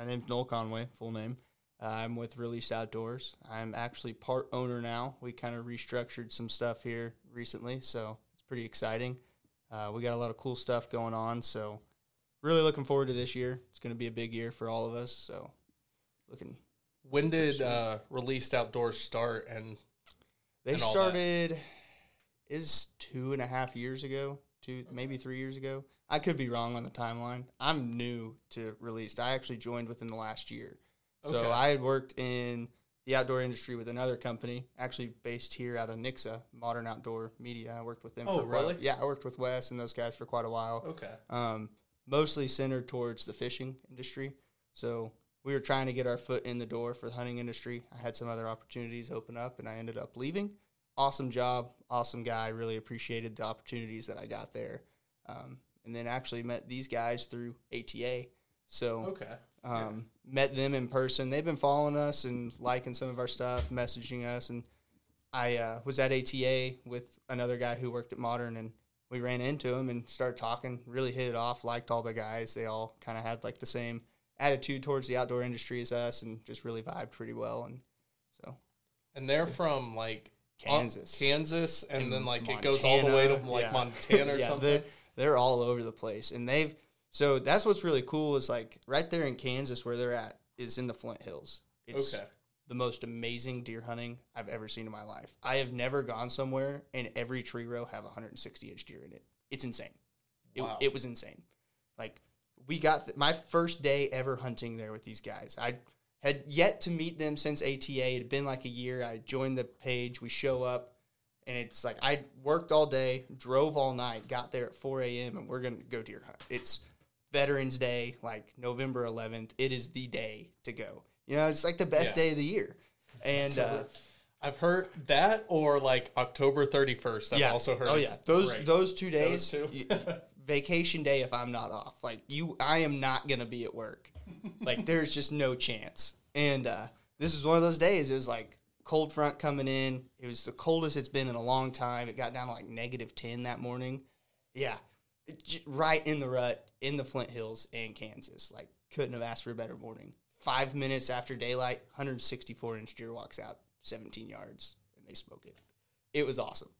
my name's Noel Conway, full name. I'm with Released Outdoors. I'm actually part owner now. We kind of restructured some stuff here recently, so it's pretty exciting. Uh, we got a lot of cool stuff going on, so really looking forward to this year. It's going to be a big year for all of us, so looking. When did uh, Released Outdoors start? And They and started is two and a half years ago, two maybe three years ago. I could be wrong on the timeline. I'm new to Released. I actually joined within the last year. Okay. So I had worked in the outdoor industry with another company, actually based here out of Nixa, Modern Outdoor Media. I worked with them. Oh, for a- really? yeah, I worked with Wes and those guys for quite a while. okay, Um, mostly centered towards the fishing industry. So we were trying to get our foot in the door for the hunting industry. I had some other opportunities open up, and I ended up leaving. Awesome job, awesome guy. Really appreciated the opportunities that I got there. Um, and then actually met these guys through ATA. So okay, um, met them in person. They've been following us and liking some of our stuff, messaging us. And I uh, was at ATA with another guy who worked at Modern, and we ran into him and started talking. Really hit it off. Liked all the guys. They all kind of had like the same attitude towards the outdoor industry as us, and just really vibed pretty well. And so and they're from like uh, Kansas. Kansas, and, And then like it goes all the way to Montana, like yeah. Montana or yeah, something. They're, all over the place, and they've so that's what's really cool is like right there in Kansas where they're at is in the Flint Hills. It's Okay, the most amazing deer hunting I've ever seen in my life. I have never gone somewhere and every tree row have 160 inch deer in it. It's insane. It, Wow. it was insane. Like we got th- my first day ever hunting there with these guys. I had yet to meet them since ATA. It had been like a year. I joined the page. We show up, and it's like I worked all day, drove all night, got there at 4 a.m., and we're gonna go deer hunt. It's Veterans Day, like November 11th. It is the day to go. You know, it's like the best Yeah. day of the year. And uh, I've heard that or like October thirty first. I've also heard. Oh yeah, those great. those two days, two? vacation day. If I'm not off, like you, I am not gonna be at work. Like there's just no chance. And uh, this is one of those days. It was like cold front coming in. It was the coldest it's been in a long time. It got down to like negative ten that morning. Yeah, right in the rut in the Flint Hills in Kansas. Like couldn't have asked for a better morning. Five minutes after daylight, 164 inch deer walks out 17 yards and they smoke it. It was awesome.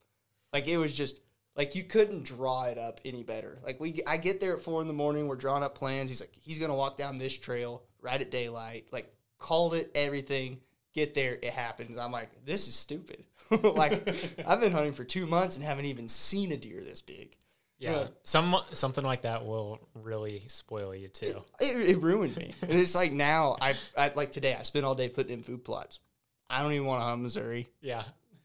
Like it was just like you couldn't draw it up any better. Like we, I get there at four in the morning. We're drawing up plans. He's like, he's gonna walk down this trail right at daylight. Like called it everything. Get there, it happens. I'm like, this is stupid. like I've been hunting for two months and haven't even seen a deer this big. Yeah, Yeah. some something like that will really spoil you too. It, it ruined me. and it's like now I, I like today. I spent all day putting in food plots. I don't even want to hunt Missouri. Yeah,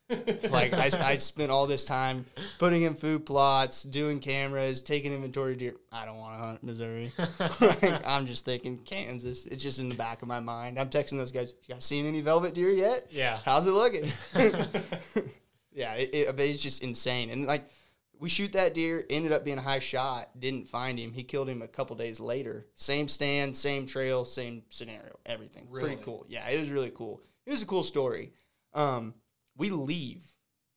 Like I, I spent all this time putting in food plots, doing cameras, taking inventory deer. I don't want to hunt Missouri. like, I'm just thinking Kansas. It's just in the back of my mind. I'm texting those guys. You guys seen any velvet deer yet? yeah, How's it looking? yeah, it, it, it's just insane. And like we shoot that deer, ended up being a high shot. Didn't find him. He killed him a couple days later. Same stand, same trail, same scenario, everything. Really? Pretty cool. Yeah, it was really cool. It was a cool story. Um, we leave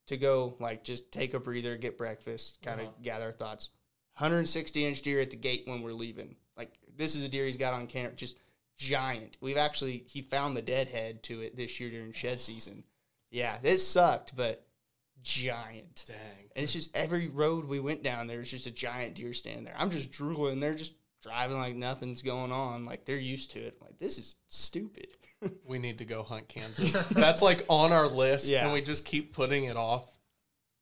to go like just take a breather, get breakfast, kind of Uh-huh. gather our thoughts. 160 inch deer at the gate when we're leaving. Like this is a deer he's got on camera, just giant. We've actually he found the deadhead to it this year during shed season. Yeah, this sucked, but giant. Dang. And it's just every road we went down, there was just a giant deer stand there. I'm just drooling. They're just driving like nothing's going on. Like they're used to it. Like this is stupid. We need to go hunt Kansas. That's like on our list, Yeah. and we just keep putting it off.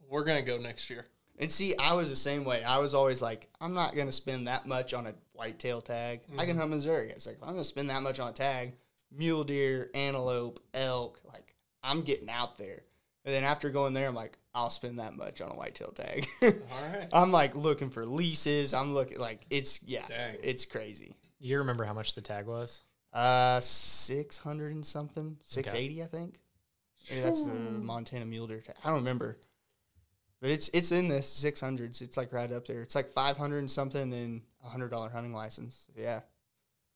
We're gonna go next year. And see, I was the same way. I was always like, I'm not gonna spend that much on a whitetail tag. I can mm-hmm. hunt Missouri. It's like if I'm gonna spend that much on a tag, mule deer, antelope, elk. Like I'm getting out there. And then after going there, I'm like, I'll spend that much on a whitetail tag. All right. I'm like looking for leases. I'm looking like it's yeah, Dang. it's crazy. you remember how much the tag was? Uh, six hundred and something, six eighty, I think. Maybe that's the Montana mule deer. Tag. I don't remember, but it's it's in the six hundreds. It's like right up there. It's like five hundred and something, then a hundred dollar hunting license. Yeah,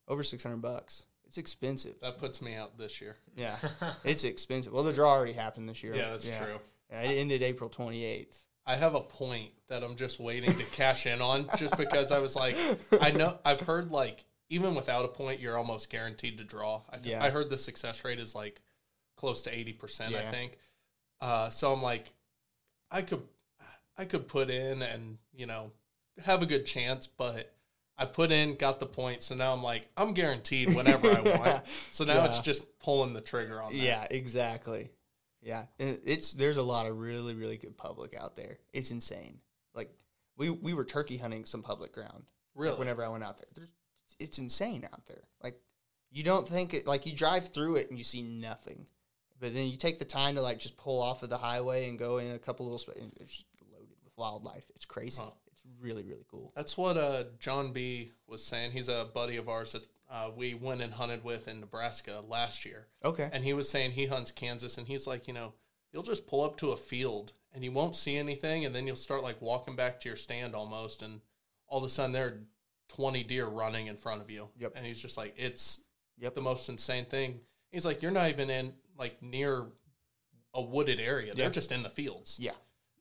over six hundred bucks. It's expensive. That puts me out this year. Yeah, it's expensive. Well, the draw already happened this year. Yeah, that's true. Yeah, it ended April twenty eighth. I have a point that I'm just waiting to cash in on, just because I was like, I know I've heard like even without a point, you're almost guaranteed to draw. I, th- Yeah. I heard the success rate is like close to eighty percent. I think. Uh, so I'm like, I could, I could put in and you know have a good chance, but I put in, got the point, so now I'm like, I'm guaranteed whenever I want. So now it's just pulling the trigger on that. Yeah, exactly. Yeah, and it's there's a lot of really really good public out there. It's insane. Like we we were turkey hunting some public ground. like, Really? whenever I went out there, there's it's insane out there. Like you don't think it like you drive through it and you see nothing, but then you take the time to like just pull off of the highway and go in a couple little spaces. It's just loaded with wildlife. It's crazy. Huh. It's really really cool. That's what uh, John B was saying. He's a buddy of ours that uh, we went and hunted with in Nebraska last year. Okay. And he was saying he hunts Kansas, and he's like, you know, you'll just pull up to a field and you won't see anything, and then you'll start like walking back to your stand almost, and all of a sudden there are 20 deer running in front of you. Yep. And he's just like, it's Yep. the most insane thing. He's like, you're not even in like near a wooded area. They're just in the fields. Yeah.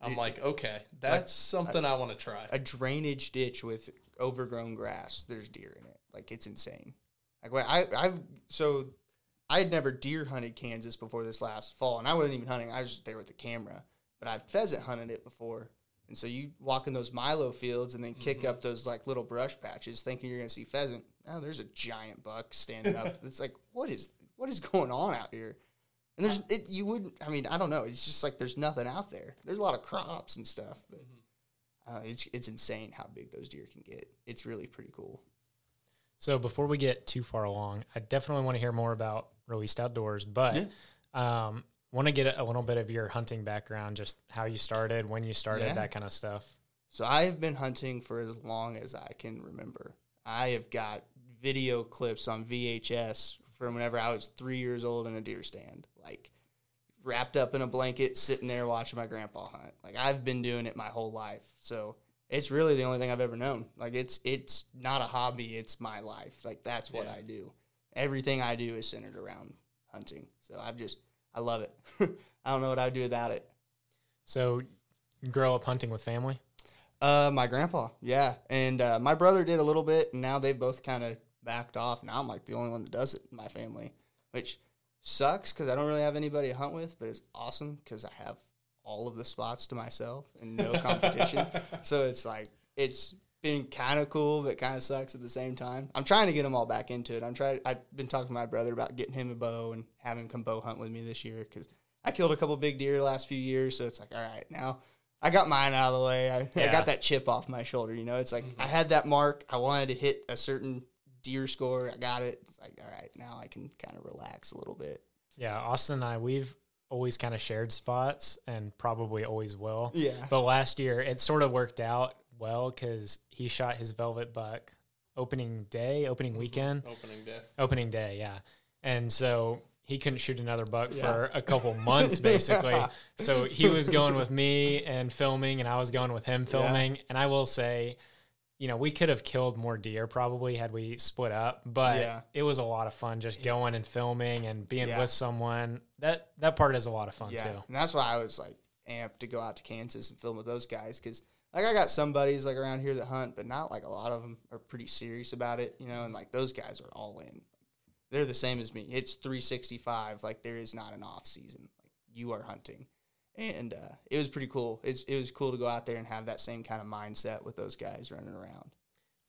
I'm like, okay, that's something I want to try. a drainage ditch with overgrown grass. There's deer in it. Like it's insane. Like when I I've so I had never deer hunted Kansas before this last fall, and I wasn't even hunting. I was just there with the camera, but I've pheasant hunted it before. And so you walk in those Milo fields and then kick up those like little brush patches, thinking you're gonna see pheasant. Oh, there's a giant buck standing up. it's like what is what is going on out here? And there's it. You wouldn't. I mean, I don't know. It's just like there's nothing out there. There's a lot of crops and stuff, but uh, it's it's insane how big those deer can get. It's really pretty cool. So before we get too far along, I definitely want to hear more about Released Outdoors, but um, want to get a, little bit of your hunting background, just how you started, when you started, Yeah. that kind of stuff. So I have been hunting for as long as I can remember. I have got video clips on VHS from whenever I was three years old in a deer stand, like wrapped up in a blanket, sitting there watching my grandpa hunt. Like I've been doing it my whole life, so it's really the only thing I've ever known. Like it's it's not a hobby; it's my life. Like that's what Yeah. I do. Everything I do is centered around hunting. So I've just I love it. I don't know what I'd do without it. So grow up hunting with family? Uh, my grandpa, yeah, and uh, my brother did a little bit, and now they've both kind of backed off. Now I'm like the only one that does it in my family, which sucks because I don't really have anybody to hunt with, but it's awesome because I have all of the spots to myself and no competition. so it's like it's been kind of cool, but kind of sucks at the same time. I'm trying to get them all back into it. I'm trying. I've been talking to my brother about getting him a bow and having him come bow hunt with me this year because I killed a couple big deer the last few years. So it's like, all right, now I got mine out of the way. I, I got that chip off my shoulder. You know, it's like mm-hmm. I had that mark. I wanted to hit a certain deer score. I got it. It's like, all right, now I can kind of relax a little bit. Yeah, Austin and I, we've always kind of shared spots and probably always will. Yeah. But last year, it sort of worked out well because he shot his velvet buck opening day, opening mm-hmm. weekend, Opening day. opening day, yeah. And so he couldn't shoot another buck Yeah. for a couple months, basically. so he was going with me and filming, and I was going with him filming. And I will say, you know, we could have killed more deer probably had we split up, but Yeah. it was a lot of fun just going and filming and being Yeah. with someone. That that part is a lot of fun Yeah, too. and that's why I was like amped to go out to Kansas and film with those guys because like I got some buddies like around here that hunt, but not like a lot of them are pretty serious about it, you know. And like those guys are all in. They're the same as me. It's 365. Like there is not an off season. Like you are hunting, and uh, it was pretty cool. It's it was cool to go out there and have that same kind of mindset with those guys running around.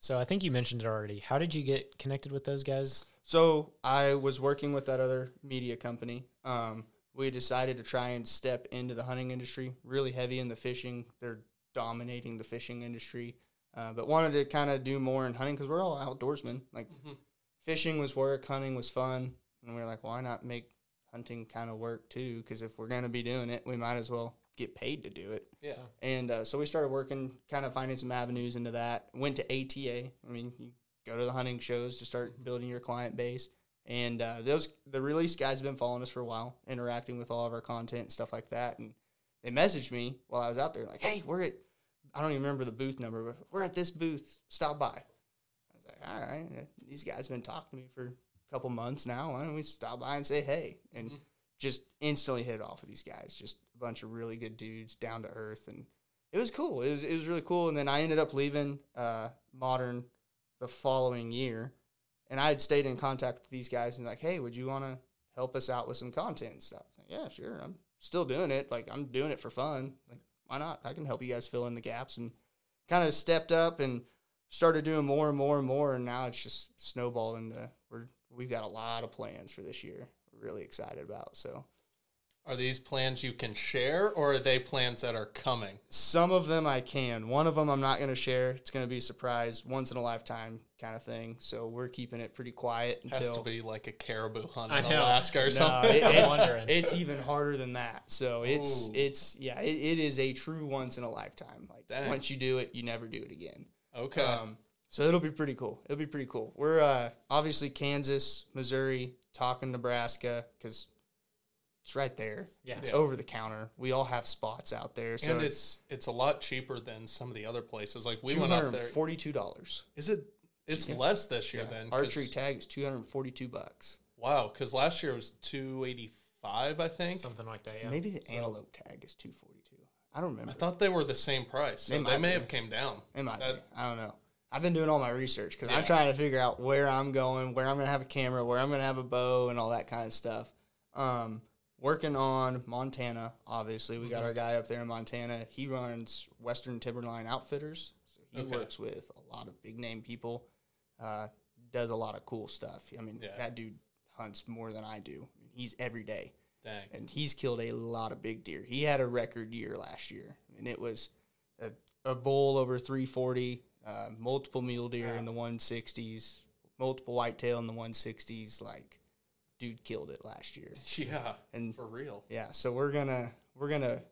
So I think you mentioned it already. How did you get connected with those guys? So I was working with that other media company. Um, we decided to try and step into the hunting industry, really heavy in the fishing. They're dominating the fishing industry, uh, but wanted to kind of do more in hunting because we're all outdoorsmen. Like Mhm. fishing was work, hunting was fun, and we are like, why not make hunting kind of work too? Because if we're gonna be doing it, we might as well get paid to do it. Yeah. And uh, so we started working, kind of finding some avenues into that. Went to ATA. I mean, you go to the hunting shows to start building your client base. And uh, those the release guys have been following us for a while, interacting with all of our content and stuff like that. And they messaged me while I was out there, like, "Hey, we're at I don't even remember the booth number, but we're at this booth. Stop by." I was like, "All right, these guys have been talking to me for a couple months now. Why don't we stop by and say hey?" And Mhm. just instantly hit it off with these guys. Just a bunch of really good dudes, down to earth, and it was cool. It was it was really cool. And then I ended up leaving uh, Modern the following year, and I had stayed in contact with these guys and like, hey, would you want to help us out with some content and stuff? Like, yeah, sure. I'm still doing it. Like I'm doing it for fun. Like why not? I can help you guys fill in the gaps and kind of stepped up and started doing more and more and more. And now it's just snowballed into we're we've got a lot of plans for this year. We're really excited about so. Are these plans you can share, or are they plans that are coming? Some of them I can. One of them I'm not going to share. It's going to be a surprise, once in a lifetime kind of thing. So we're keeping it pretty quiet until. Has to be like a caribou hunt in. Alaska or No, something. it- it's, wondering. it's even harder than that. So it's Ooh. it's yeah, it, it is a true once in a lifetime. Like Dang. once you do it, you never do it again. okay. Um, so it'll be pretty cool. It'll be pretty cool. We're uh, obviously Kansas, Missouri, talking Nebraska because it's right there. Yeah. it's Yeah. over the counter. We all have spots out there. So and it's it's a lot cheaper than some of the other places. Like we went up hundred there. forty-two dollars. Is it? It's Yeah. less this year then. 'cause- Archery tag is two hundred forty-two bucks. Wow, because last year was two eighty five, I think. Something like that. Yeah. Maybe the antelope tag is two forty-two. I don't remember. I thought they were the same price. So They they, may be. have came down. It might That- be. I don't know. I've been doing all my research because I'm trying to figure out where I'm going, where I'm going to have a camera, where I'm going to have a bow, and all that kind of stuff. Um, working on Montana, obviously. We got our guy up there in Montana. He runs Western Timberline Outfitters. So he Okay. works with a lot of big name people, uh, does a lot of cool stuff. I mean, Yeah. that dude hunts more than I do. He's every day Dang. and he's killed a lot of big deer. He had a record year last year, and it was a, a bull over 340, uh, multiple mule deer in the 160s, multiple whitetail in the 160s. Like, dude killed it last year, Yeah, and for real. yeah, so we're gonna we're gonna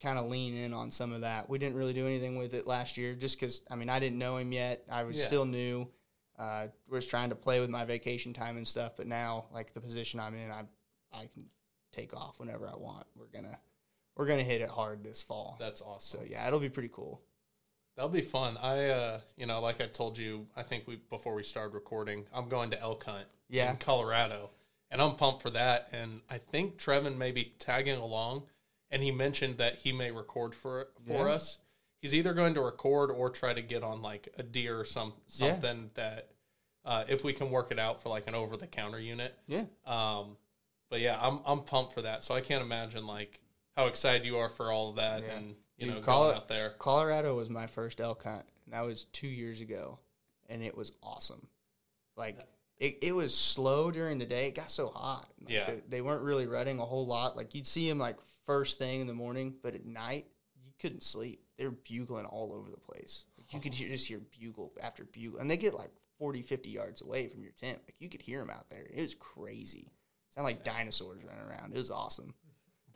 kind of lean in on some of that. We didn't really do anything with it last year, just because I mean I didn't know him yet. I was Yeah. still new. Uh, was trying to play with my vacation time and stuff, but now like the position I'm in, I I can take off whenever I want. We're gonna we're gonna hit it hard this fall. That's awesome. So yeah, it'll be pretty cool. That'll be fun. I, uh, you know, like I told you, I think we before we started recording, I'm going to elk hunt Yeah. in Colorado, and I'm pumped for that. And I think Trevin may be tagging along, and he mentioned that he may record for for Yeah. us. He's either going to record or try to get on like a deer or some Yeah. something that, uh, if we can work it out for like an over the counter unit. Yeah. Um, but yeah, I'm I'm pumped for that. So I can't imagine like how excited you are for all of that, Yeah. and you Dude, know, going out there. Colorado was my first elk hunt, and that was two years ago, and it was awesome. Like it, it was slow during the day. It got so hot. Like, Yeah. they, they weren't really rutting a whole lot. Like you'd see them like first thing in the morning, but at night you couldn't sleep. They were bugling all over the place. Like, you could hear, just hear bugle after bugle, and they get like 40, 50 yards away from your tent. Like you could hear them out there. It was crazy. It sounded like dinosaurs running around. It was awesome.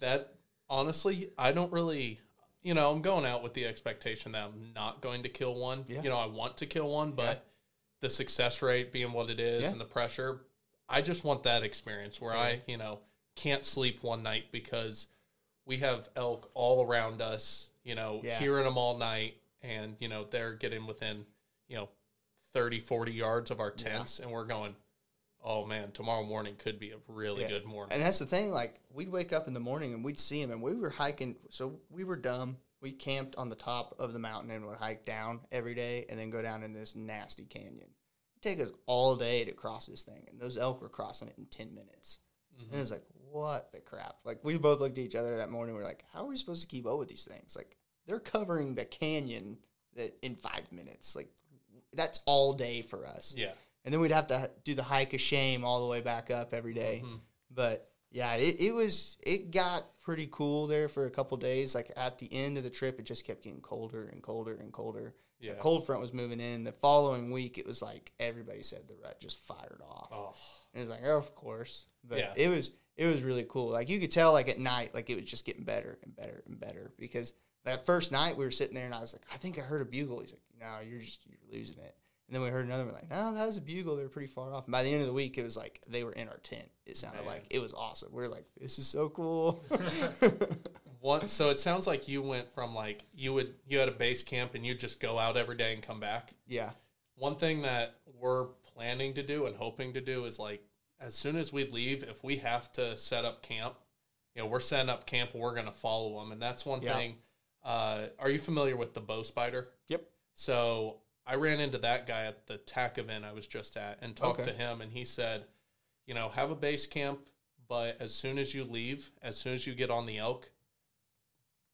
that honestly, I don't really, you know, I'm going out with the expectation that I'm not going to kill one. Yeah. You know, I want to kill one, but. The success rate being what it is Yeah. and the pressure, I just want that experience where I, you know, can't sleep one night because we have elk all around us, you know, Yeah. hearing them all night and, you know, they're getting within, you know, 30, 40 yards of our tents and we're going, oh man, tomorrow morning could be a really Yeah. good morning. And that's the thing. Like we'd wake up in the morning and we'd see him, and we were hiking. So we were dumb. We camped on the top of the mountain and would hike down every day, and then go down in this nasty canyon. It'd take us all day to cross this thing, and those elk were crossing it in ten minutes. And it was like, what the crap? Like we both looked at each other that morning. We're like, how are we supposed to keep up with these things? Like they're covering the canyon that in five minutes. Like that's all day for us yeah. and then we'd have to do the hike of shame all the way back up every day. Mhm. But yeah, it, it was it got pretty cool there for a couple days. Like at the end of the trip, it just kept getting colder and colder and colder. Yeah. The cold front was moving in. The following week, it was like everybody said the rut just fired off. Oh. And it was like, oh, of course. But Yeah. it was it was really cool. Like you could tell, like at night, like it was just getting better and better and better. Because that first night we were sitting there, and I was like, I think I heard a bugle. He's like, No, you're just you're losing it. And then we heard another. We're like, No, that was a bugle. They're pretty far off. And by the end of the week, it was like they were in our tent. It sounded Man. like it was awesome. We are like, This is so cool. One, so it sounds like you went from like you would you had a base camp and you just go out every day and come back. yeah, One thing that we're planning to do and hoping to do is like as soon as we leave, if we have to set up camp, you know, we're setting up camp we're going to follow them, and that's one Yeah. thing. Uh, are you familiar with the bow spider? Yep. So I ran into that guy at the TAC event I was just at and talked Okay. to him, and he said, you know, have a base camp, but as soon as you leave, as soon as you get on the elk,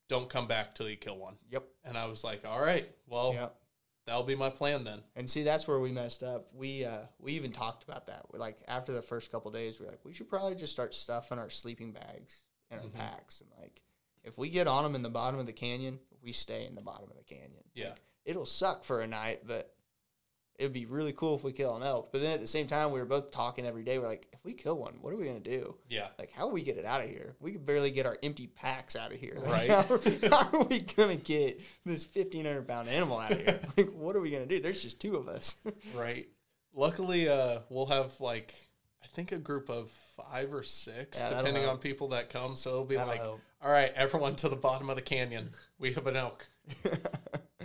don't come back till you kill one. Yep. And I was like, all right, well, Yep. that'll be my plan then. And see, that's where we messed up. We uh, we even talked about that. We're like after the first couple days, we are like, we should probably just start stuffing our sleeping bags and our Mhm. packs, and like if we get on them in the bottom of the canyon, we stay in the bottom of the canyon. Yeah. Like, it'll suck for a night, but it'd be really cool if we kill an elk. But then at the same time, we were both talking every day. We're like, if we kill one, what are we gonna do? Yeah. Like, how do we get it out of here? We could barely get our empty packs out of here. Like, Right. How, how are we gonna get this fifteen hundred pound animal out of here? Like, what are we gonna do? There's just two of us. Right. Luckily, uh, we'll have like I think a group of five or six, Yeah, depending on people that come. So it'll be That'll like, help. All right, everyone to the bottom of the canyon. We have an elk.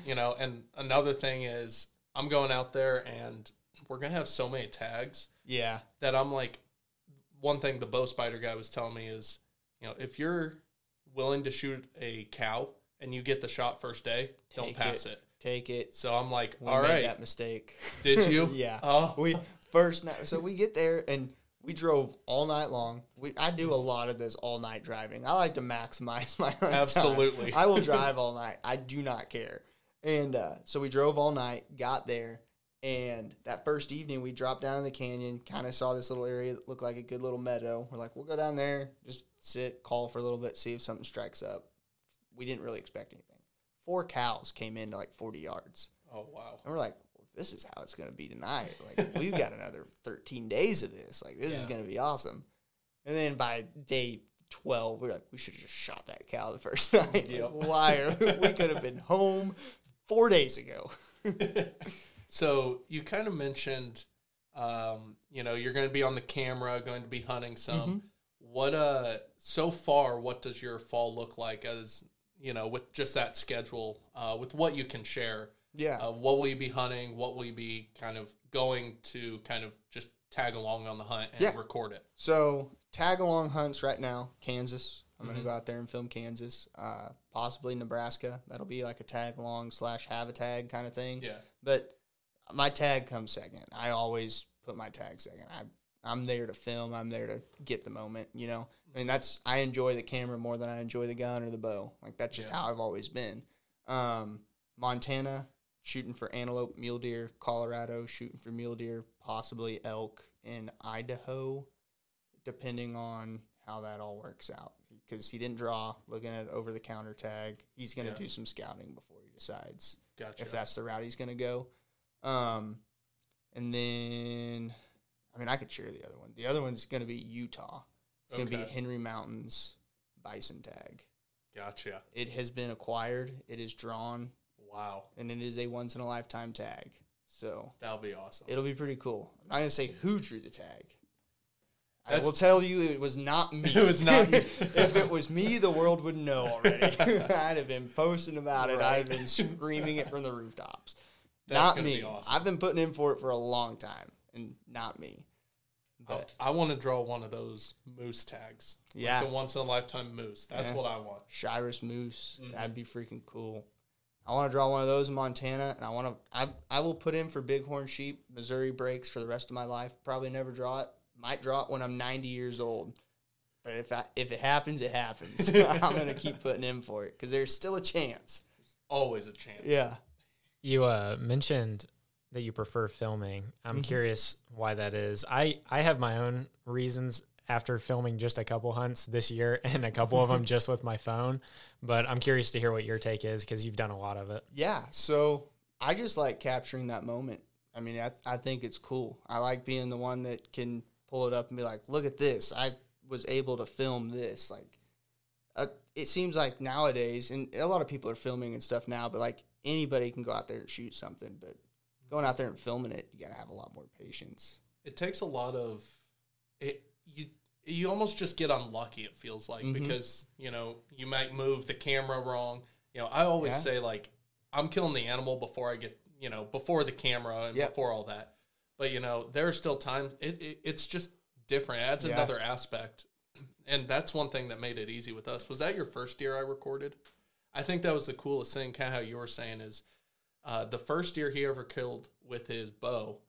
You know, and another thing is I'm going out there and we're gonna have so many tags yeah. that I'm like, one thing the bow spider guy was telling me is, you know, if you're willing to shoot a cow and you get the shot first day, don't Take pass it. Take it. So I'm like, We all made right, that mistake. did you? yeah. Oh, we first night. So we get there and we drove all night long. We I do a lot of this all night driving. I like to maximize my time. Absolutely. I will drive all night. I do not care. And uh, so we drove all night, got there, and that first evening we dropped down in the canyon. Kind of saw this little area that looked like a good little meadow. We're like, we'll go down there, just sit, call for a little bit, see if something strikes up. We didn't really expect anything. Four cows came in to like forty yards. oh wow. And we're like, this is how it's going to be tonight. Like, we've got another 13 days of this. Like, this is going to be awesome. And then by day 12, we're like, we should have just shot that cow the first night. Like, why? Are, we could have been home four days ago. so you kind of mentioned, um, you know, you're going to be on the camera, going to be hunting some. Mm-hmm. What uh, so far, what does your fall look like as you know, with just that schedule, uh, with what you can share? Yeah. Uh, what will you be hunting? What will you be kind of going to kind of just tag along on the hunt and Yeah. record it? So tag along hunts right now, Kansas. I'm Mhm. gonna go out there and film Kansas, uh, possibly Nebraska. That'll be like a tag along slash have a tag kind of thing. Yeah. But my tag comes second. I always put my tag second. I I'm there to film. I'm there to get the moment. You know, I mean that's I enjoy the camera more than I enjoy the gun or the bow. Like that's just Yeah. how I've always been. Um, Montana shooting for antelope, mule deer. Colorado shooting for mule deer, possibly elk. In Idaho, depending on how that all works out. Because he didn't draw, looking at over the counter tag, he's going to Yeah. do some scouting before he decides Gotcha. if that's the route he's going to go. Um, and then, I mean, I could share the other one. The other one's going to be Utah. It's going to be Henry Mountains bison tag. gotcha. It has been acquired, it is drawn, Wow. and it is a once in a lifetime tag. So That'll be awesome. it'll be pretty cool. I'm not going to say who drew the tag. I will tell you it was not me. It was not you. if it was me, the world would know already. I'd have been posting about it. I'd have been screaming it from the rooftops. That's not me. be awesome. I've been putting in for it for a long time, and not me. I, But I want to draw one of those moose tags. Like Yeah. the once in a lifetime moose. That's Yeah. what I want. Shiras Moose, Mhm. that'd be freaking cool. I want to draw one of those in Montana, and I want to. I I will put in for bighorn sheep, Missouri breaks for the rest of my life. Probably never draw it. Might draw it when I'm 90 years old. But if I, if it happens, it happens. I'm gonna keep putting in for it because there's still a chance. Always a chance. Yeah. You uh, mentioned that you prefer filming. I'm Mhm. curious why that is. I, I have my own reasons after filming just a couple hunts this year and a couple of them just with my phone. But I'm curious to hear what your take is because you've done a lot of it. Yeah, so I just like capturing that moment. I mean, I, I think it's cool. I like being the one that can pull it up and be like, look at this. I was able to film this. Like, uh, it seems like nowadays, and a lot of people are filming and stuff now, but like anybody can go out there and shoot something. But going out there and filming it, you got to have a lot more patience. It takes a lot of it. You you almost just get unlucky. It feels like Mhm. because you know you might move the camera wrong. You know, I always Yeah. say like I'm killing the animal before I get you know before the camera and Yep. before all that. But you know, there are still times it, it it's just different. It adds Yeah. another aspect, and that's one thing that made it easy with us. Was that your first deer I recorded? I think that was the coolest thing. Kind of how you were saying is, Uh, the first deer he ever killed with his bow,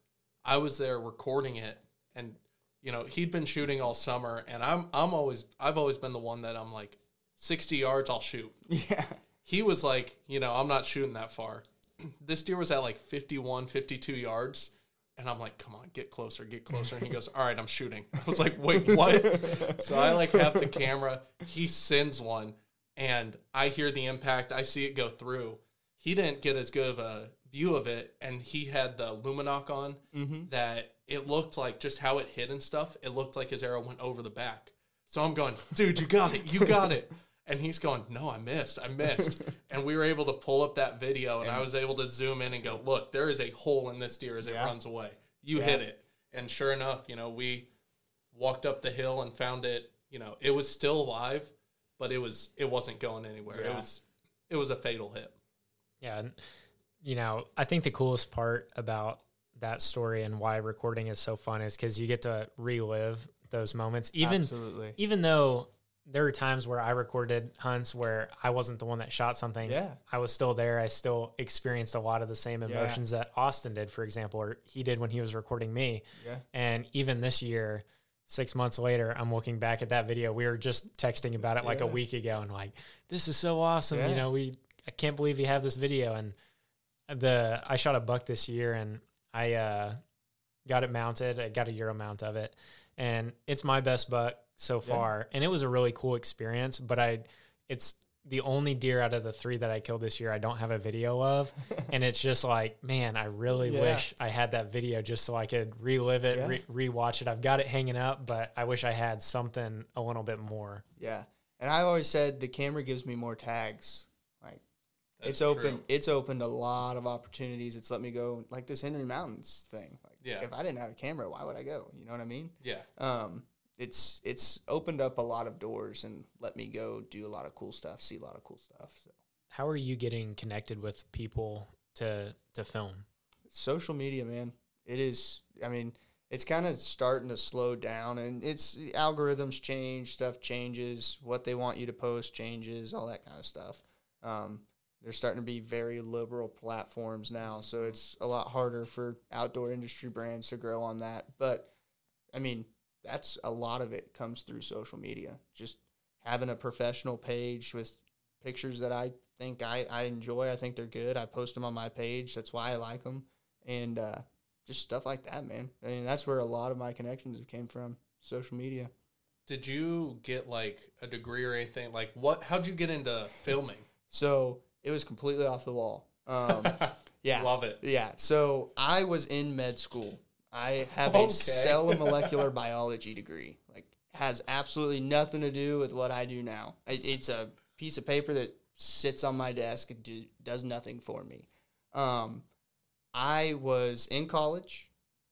I was there recording it, and you know he'd been shooting all summer, and I'm I'm always I've always been the one that I'm like, sixty yards I'll shoot. Yeah. He was like, you know, I'm not shooting that far. This deer was at like 51, 52 yards. And I'm like, come on, get closer, get closer. And he goes, all right, I'm shooting. I was like, wait, what? so I like have the camera. He sends one, and I hear the impact. I see it go through. He didn't get as good of a view of it, and he had the Lumenok on Mm-hmm. that it looked like just how it hit and stuff. It looked like his arrow went over the back. So I'm going, dude, you got it, you got it. And he's going, no, I missed, I missed. and we were able to pull up that video, and I was able to zoom in and go, look, there is a hole in this deer as it runs away. You Yeah. hit it. And sure enough, you know, we walked up the hill and found it. You know, it was still alive, but it was it wasn't going anywhere. It was it was a fatal hit. Yeah, and you know, I think the coolest part about that story and why recording is so fun is because you get to relive those moments. Even Absolutely. even though there were times where I recorded hunts where I wasn't the one that shot something. Yeah. I was still there. I still experienced a lot of the same emotions that Austin did, for example, or he did when he was recording me. Yeah. And even this year, six months later, I'm looking back at that video. We were just texting about it like a week ago and like, this is so awesome. Yeah. You know, we I can't believe we have this video. And the I shot a buck this year and I uh got it mounted. I got a Euro mount of it. And it's my best buck so Yeah. far. And it was a really cool experience, but I it's the only deer out of the three that I killed this year I don't have a video of. and it's just like, man, I really Yeah. wish I had that video just so I could relive it, Yeah. re- rewatch it. I've got it hanging up, but I wish I had something a little bit more. Yeah. And I've always said the camera gives me more tags. Like That's it's open true. it's opened a lot of opportunities. It's let me go like this Henry Mountains thing. Like Yeah. if I didn't have a camera, why would I go? You know what I mean? Yeah. Um it's it's opened up a lot of doors and let me go do a lot of cool stuff, see a lot of cool stuff. So How are you getting connected with people to to film? social media, man. It is. I mean, it's kind of starting to slow down, and it's algorithms change, stuff changes, what they want you to post changes, all that kind of stuff. Um, they're starting to be very liberal platforms now, so it's a lot harder for outdoor industry brands to grow on that. But I mean, that's a lot of it comes through social media. Just having a professional page with pictures that I think I, I enjoy. I think they're good. I post them on my page. That's why I like them. And uh, just stuff like that, man. I mean, that's where a lot of my connections have came from social media. Did you get like a degree or anything? Like what? How'd you get into filming? So it was completely off the wall. Um, yeah. Love it. Yeah. So I was in med school. I have a cell and molecular biology degree. Like has absolutely nothing to do with what I do now. It's a piece of paper that sits on my desk and do, does nothing for me. Um, I was in college,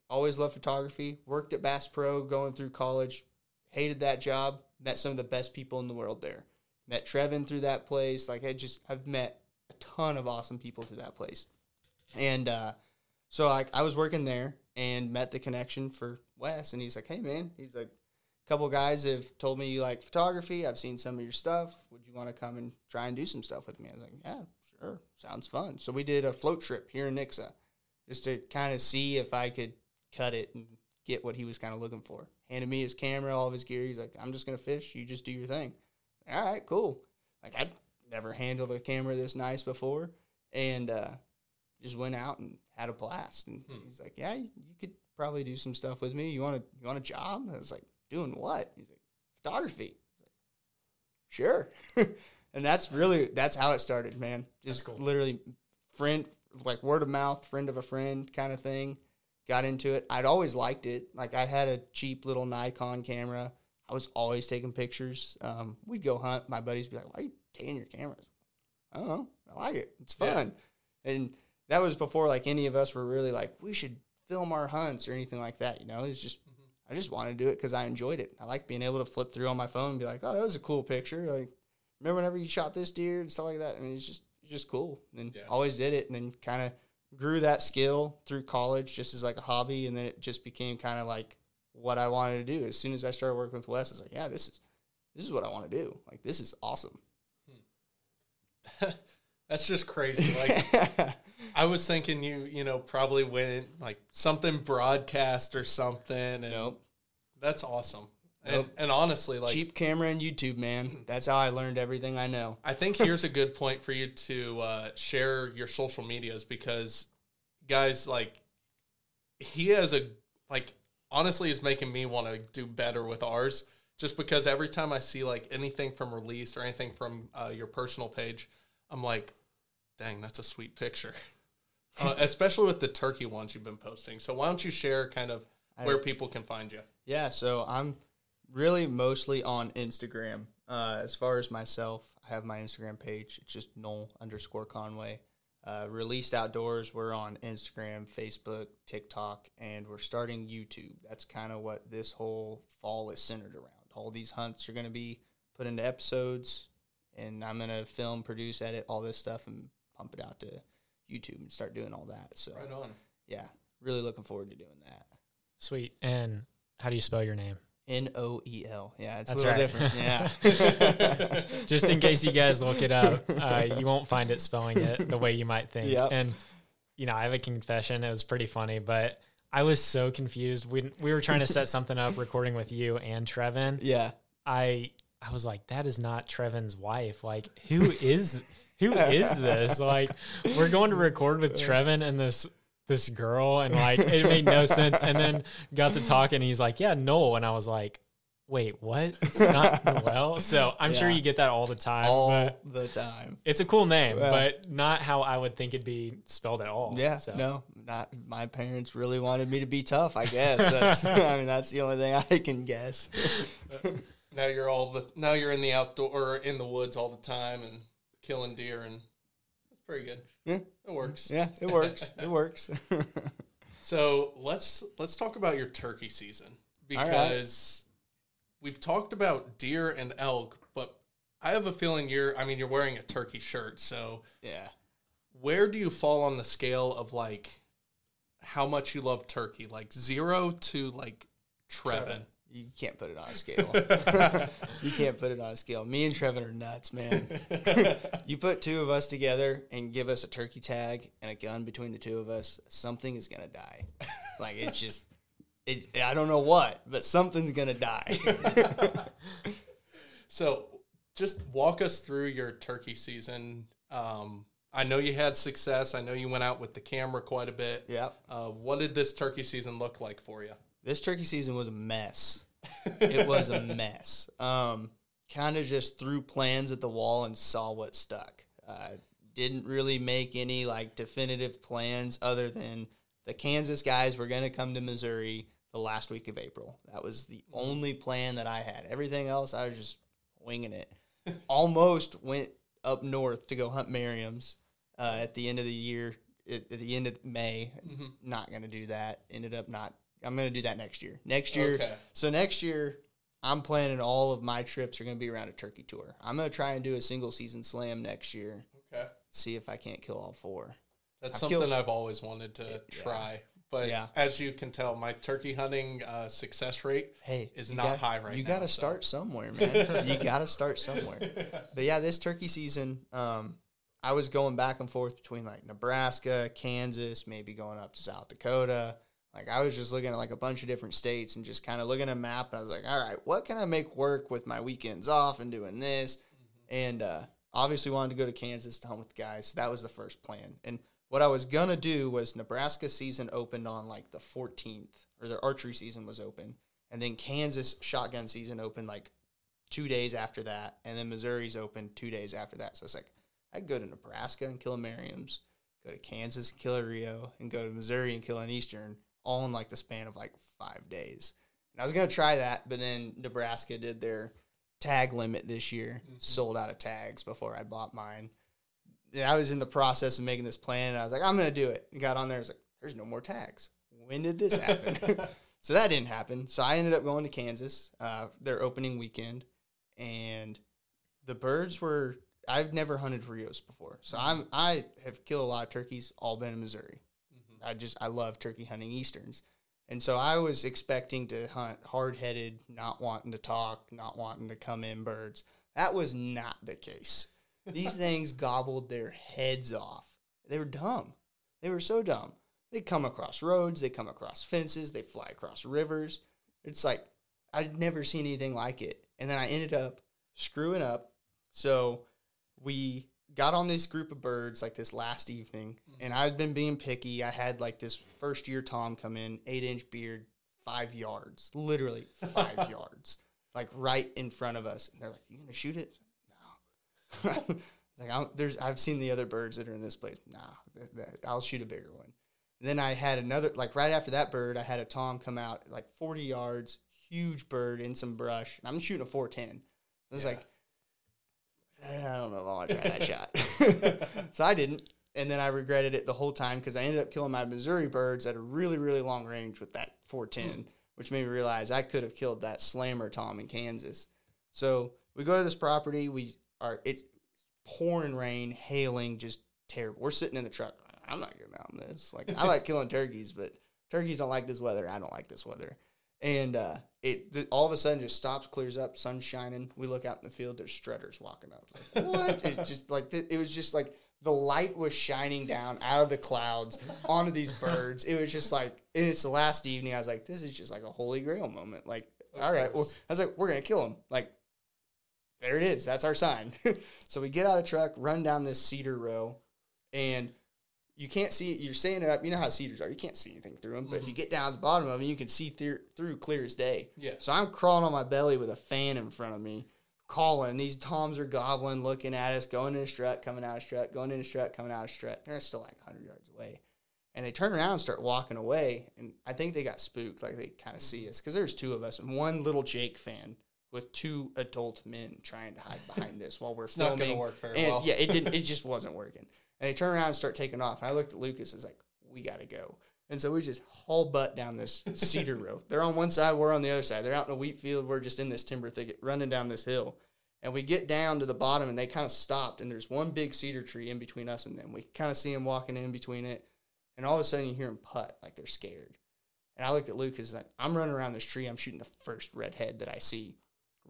always loved photography, worked at Bass Pro going through college, hated that job, met some of the best people in the world there. Met Trevin through that place. Like I just I've met ton of awesome people through that place. And uh, so like I was working there and met the connection for Wes and he's like, Hey man, he's like a couple guys have told me you like photography. I've seen some of your stuff. Would you want to come and try and do some stuff with me? I was like, Yeah, sure. Sounds fun. So we did a float trip here in Nixa just to kind of see if I could cut it and get what he was kind of looking for. Handed me his camera, all of his gear. He's like, I'm just gonna fish. You just do your thing. All right, cool. Like I'd never handled a camera this nice before, and uh, just went out and had a blast. And Hmm. he's like, Yeah, you, you could probably do some stuff with me. You want to you want a job? I was like, Doing what? He's like, Photography. Like, Sure. and that's really that's how it started, man. Just cool. literally friend like word of mouth, friend of a friend kind of thing. Got into it. I'd always liked it. Like I had a cheap little Nikon camera. I was always taking pictures. Um, we'd go hunt. My buddies would be like, "Why are you taking your cameras?" I don't know. I like it. It's Yeah. fun. And that was before like any of us were really like, we should film our hunts or anything like that. You know, it's just mm-hmm. I just wanted to do it because I enjoyed it. I like being able to flip through on my phone and be like, "Oh, that was a cool picture." Like, remember whenever you shot this deer and stuff like that? I mean, it's just it's just cool. And Yeah. always did it, and then kind of grew that skill through college just as like a hobby, and then it just became kind of like what I wanted to do. As soon as I started working with Wes, I was like, "Yeah, this is this is what I want to do. Like, this is awesome." That's just crazy. Like I was thinking you, you know, probably went like something broadcast or something. And nope. That's awesome. And, Nope. and honestly, like Cheap camera and YouTube, man. That's how I learned everything I know. I think here's a good point for you to uh, share your social medias because, guys, like he has a like honestly is making me want to do better with ours. Just because every time I see like anything from released or anything from uh, your personal page, I'm like, dang, that's a sweet picture. Uh, especially with the turkey ones you've been posting. So why don't you share kind of where people can find you? Yeah, so I'm really mostly on Instagram. Uh, as far as myself, I have my Instagram page. It's just Noel underscore Conway. Uh, Released Outdoors, we're on Instagram, Facebook, TikTok, and we're starting YouTube. That's kind of what this whole fall is centered around. All these hunts are going to be put into episodes, and I'm going to film, produce, edit all this stuff, and pump it out to YouTube and start doing all that. So, Right on. yeah, really looking forward to doing that. Sweet. And how do you spell your name? N O E L. Yeah, it's That's a little right. different. Yeah. Just in case you guys look it up, uh, you won't find it spelling it the way you might think. Yep. And you know, I have a confession. It was pretty funny, but I was so confused. We we were trying to set something up, recording with you and Trevin. yeah. I I was like, that is not Trevin's wife. Like, who is who is this? Like, we're going to record with Trevin and this this girl, and like it made no sense. And then got to talking, and he's like, yeah, Noel, and I was like, wait, what? It's not Noel. So I'm sure you get that all the time. All but the time. it's a cool name, Yeah. but not how I would think it'd be spelled at all. Yeah. So. No, not my parents really wanted me to be tough, I guess. I mean, that's the only thing I can guess. Now you're all the now you're in the outdoor or in the woods all the time and killing deer and that's pretty good. Yeah. It works. Yeah, it works. It works. So let's let's talk about your turkey season All right. because we've talked about deer and elk, but I have a feeling you're I mean you're wearing a turkey shirt, so yeah. where do you fall on the scale of like how much you love turkey? Like zero to like Trevin. You can't put it on a scale. you can't put it on a scale. Me and Trevin are nuts, man. you put two of us together and give us a turkey tag and a gun between the two of us, something is gonna die. Like it's just, it. I don't know what, but something's gonna die. So, just walk us through your turkey season. Um, I know you had success. I know you went out with the camera quite a bit. yep. Uh, what did this turkey season look like for you? This turkey season was a mess. It was a mess. Um, kind of just threw plans at the wall and saw what stuck. Uh, didn't really make any like definitive plans other than the Kansas guys were going to come to Missouri the last week of April. That was the only plan that I had. Everything else, I was just winging it. Almost went up north to go hunt Merriam's uh, at the end of the year, at, at the end of May. Mhm. Not going to do that. Ended up not. I'm going to do that next year. Next year. Okay. So next year, I'm planning all of my trips are going to be around a turkey tour. I'm going to try and do a single season slam next year. Okay. See if I can't kill all four. That's I've something killed- I've always wanted to try. But Yeah. as you can tell, my turkey hunting uh, success rate Hey, is not got- high right You now, You got to so. start somewhere, man. you got to start somewhere. But yeah, this turkey season, um, I was going back and forth between like Nebraska, Kansas, maybe going up to South Dakota. Like I was just looking at like a bunch of different states and just kind of looking at a map. I was like, all right, what can I make work with my weekends off and doing this? And uh, obviously wanted to go to Kansas to hunt with the guys. So that was the first plan. And what I was gonna do was Nebraska season opened on like the 14th, or their archery season was open, and then Kansas shotgun season opened like two days after that, and then Missouri's open two days after that. So it's like I could go to Nebraska and kill a Merriam's, go to Kansas and kill a Rio, and go to Missouri and kill an Eastern, all in like the span of like five days. And I was gonna try that, but then Nebraska did their tag limit this year, mm-hmm. sold out of tags before I bought mine. I was in the process of making this plan, and I was like, I'm gonna do it. And got on there, I was like, there's no more tags. When did this happen? so that didn't happen. So I ended up going to Kansas, uh, their opening weekend, and the birds were. I've never hunted Rios before, so I'm I have killed a lot of turkeys, all been in Missouri. I just I love turkey hunting easterns, and so I was expecting to hunt hard headed, not wanting to talk, not wanting to come in birds. That was not the case. These things gobbled their heads off. They were dumb. They were so dumb. They come across roads, they come across fences, they fly across rivers. It's like I'd never seen anything like it. And then I ended up screwing up. So we got on this group of birds like this last evening, mm-hmm. and I'd been being picky. I had like this first year Tom come in, eight inch beard, five yards, literally five yards, like right in front of us. And they're like, "You gonna shoot it?" Like I there's I've seen the other birds that are in this place. Nah, I'll shoot a bigger one. And then I had another like right after that bird, I had a tom come out like 40 yards, huge bird in some brush. And I'm shooting a 410. I was Yeah. like, "Eh, I don't know if I want to try that shot. so I didn't. And then I regretted it the whole time because I ended up killing my Missouri birds at a really, really long range with that 410, which made me realize I could have killed that slammer tom in Kansas. So we go to this property. We are it's pouring rain, hailing, just terrible. We're sitting in the truck. I'm not getting out on this. Like I like killing turkeys, but turkeys don't like this weather. I don't like this weather. And uh, it th- all of a sudden just stops, clears up, sun's shining. We look out in the field. There's strutters walking up. Like, what? it's just like th- it was just like the light was shining down out of the clouds onto these birds. It was just like, and it's the last evening. I was like, this is just like a holy grail moment. Like, Of all right, well. I was like, we're gonna kill him. Like, there it is. That's our sign. so we get out of the truck, run down this cedar row, and you can't see it. You're standing up. You know how cedars are. You can't see anything through them. But if you mm-hmm. get down at the bottom of it, you can see through, through clear as day. Yeah. So I'm crawling on my belly with a fan in front of me, calling. These toms are gobbling, looking at us, going in a strut, coming out of strut, going in a strut, coming out of strut. They're still like 100 yards away. And they turn around and start walking away. And I think they got spooked, like they kind of mm-hmm. see us. Because there's two of us and one little Jake fan with two adult men trying to hide behind this while we're It's not going to work very And well. yeah, it didn't. It just wasn't working. And they turn around and start taking off. And I looked at Lucas. and was like, "We got to go." And so we just haul butt down this cedar row. They're on one side, we're on the other side. They're out in a wheat field. We're just in this timber thicket, running down this hill. And we get down to the bottom, and they kind of stopped. And there's one big cedar tree in between us and them. We kind of see them walking in between it. And all of a sudden, you hear them putt like they're scared. And I looked at Lucas. Like I'm running around this tree. I'm shooting the first redhead that I see.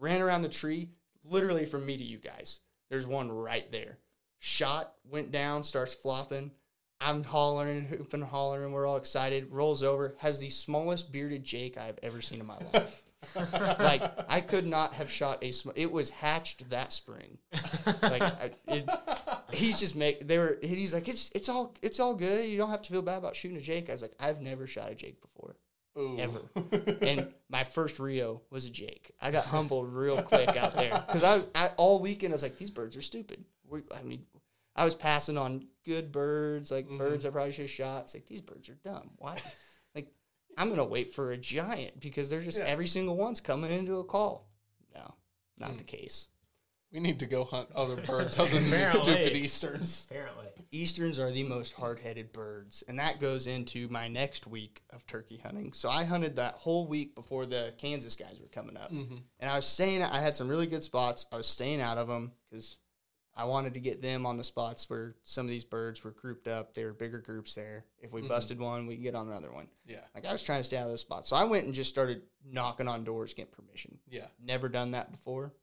Ran around the tree, literally from me to you guys. There's one right there. Shot, went down, starts flopping. I'm hollering, hooping, hollering. We're all excited. Rolls over, has the smallest bearded Jake I've ever seen in my life. like I could not have shot a. Sm- it was hatched that spring. Like I, it, he's just make. They were. He's like it's it's all it's all good. You don't have to feel bad about shooting a Jake. I was like I've never shot a Jake before Ooh. ever. and my first Rio was a Jake. I got humbled real quick out there because I was I, all weekend. I was like, these birds are stupid. We, I mean, I was passing on good birds, like Mhm. birds I probably should have shot. It's like these birds are dumb. Why? like, I'm gonna wait for a giant because they're just Yeah. every single one's coming into a call. No, not Mm. the case. We need to go hunt other birds other than the Apparently. stupid easterns. Apparently. Easterns are the most hard-headed birds, and that goes into my next week of turkey hunting. So I hunted that whole week before the Kansas guys were coming up. Mm-hmm. and I was staying. I had some really good spots. I was staying out of them because I wanted to get them on the spots where some of these birds were grouped up. They were bigger groups there. If we Mhm. busted one, we could get on another one. Yeah. Like I was trying to stay out of those spots, so I went and just started knocking on doors, getting permission. Yeah. Never done that before.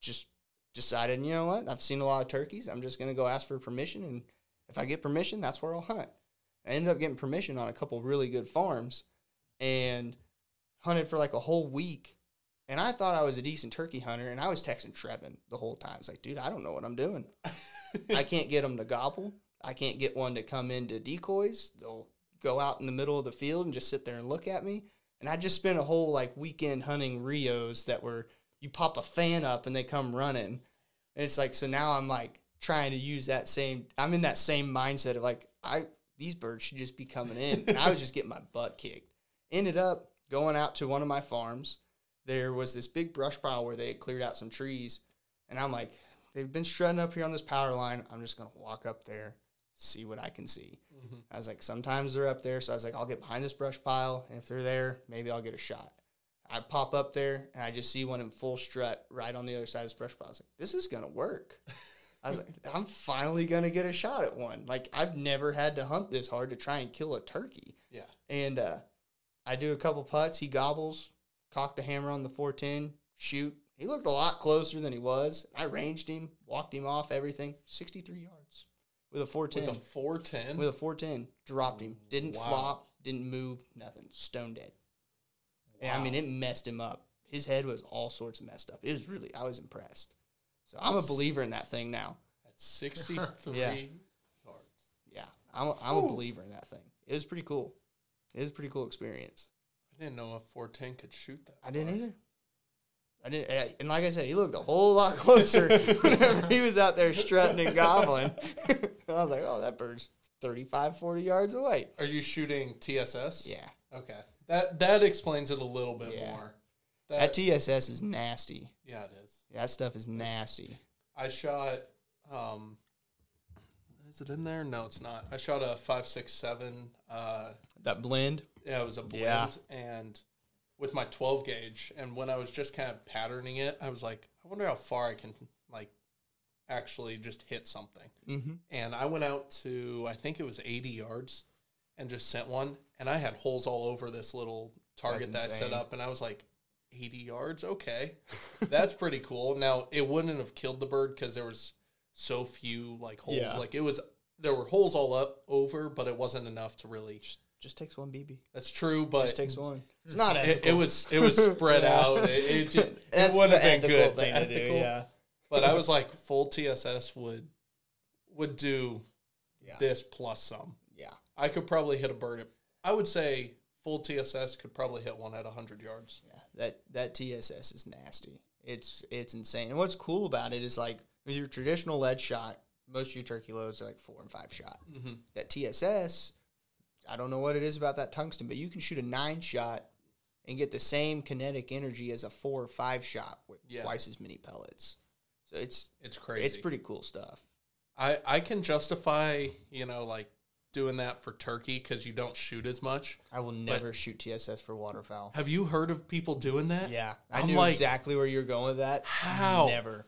Just decided, you know what? I've seen a lot of turkeys. I'm just gonna go ask for permission, and if I get permission, that's where I'll hunt. I ended up getting permission on a couple really good farms, and hunted for like a whole week. And I thought I was a decent turkey hunter, and I was texting Trevin the whole time. It's like, dude, I don't know what I'm doing. I can't get them to gobble. I can't get one to come into decoys. They'll go out in the middle of the field and just sit there and look at me. And I just spent a whole like weekend hunting Rios that were you pop a fan up and they come running. And it's like so now I'm like trying to use that same I'm in that same mindset of like I these birds should just be coming in. And I was just getting my butt kicked. Ended up going out to one of my farms. There was this big brush pile where they had cleared out some trees. And I'm like, they've been strutting up here on this power line. I'm just gonna walk up there, see what I can see. Mm-hmm. I was like, sometimes they're up there, so I was like, I'll get behind this brush pile, and if they're there, maybe I'll get a shot. I pop up there, and I just see one in full strut right on the other side of this brush pile. I was like, this is gonna work. I was like, I'm finally gonna get a shot at one. Like I've never had to hunt this hard to try and kill a turkey. Yeah. And uh, I do a couple putts. He gobbles, cock the hammer on the 410, shoot, He looked a lot closer than he was. I ranged him, walked him off, everything. 63 yards with a 410. With a 410. With a 410. Dropped him. Didn't Wow. flop, didn't move, nothing. Stone dead. And I mean, it messed him up. His head was all sorts of messed up. It was really, I was impressed. So I'm a believer in that thing now. At 63 Yeah. yards. Yeah, I'm a, I'm a believer in that thing. It was pretty cool. It was a pretty cool experience. I didn't know a 410 could shoot that. I didn't either. I didn't, eh, and like I said, he looked a whole lot closer whenever he was out there strutting and gobbling. I was like, oh, that bird's 35, 40 yards away. Are you shooting TSS? Yeah, Okay. That that explains it a little bit Yeah. more. that TSS is nasty. yeah, it is. Yeah, that stuff is nasty. I shot. Um, is it in there? No, it's not. I shot a five six seven. Uh, That blend. yeah, it was a blend, Yeah. and with my twelve gauge. And when I was just kind of patterning it, I was like, I wonder how far I can like actually just hit something. Mm-hmm. And I went out to I think it was eighty yards, and just sent one. And I had holes all over this little target That's that I set up, and I was like. 80 yards okay that's pretty cool now it wouldn't have killed the bird because there was so few like holes Yeah. like it was there were holes all up over but it wasn't enough to really Just takes one BB. that's true but Just takes one. It's not it, it was it was spread out it, it just it That's wouldn't have been good thing to do. Yeah. but i was like full tss would would do Yeah. this plus some. I could probably hit a bird at, i would say full tss could probably hit one at 100 yards Yeah, that that TSS is nasty. It's it's insane. And what's cool about it is like with your traditional lead shot, most of your turkey loads are like four and five shot. mm-hmm. That TSS, I don't know what it is about that tungsten, but you can shoot a nine shot and get the same kinetic energy as a four or five shot with Yeah. twice as many pellets. So it's it's crazy it's pretty cool stuff. I, I can justify, you know, like doing that for turkey because you don't shoot as much. I will never shoot TSS for waterfowl. Have you heard of people doing that? Yeah, I I'm knew like, exactly where you're going with that. How? Never.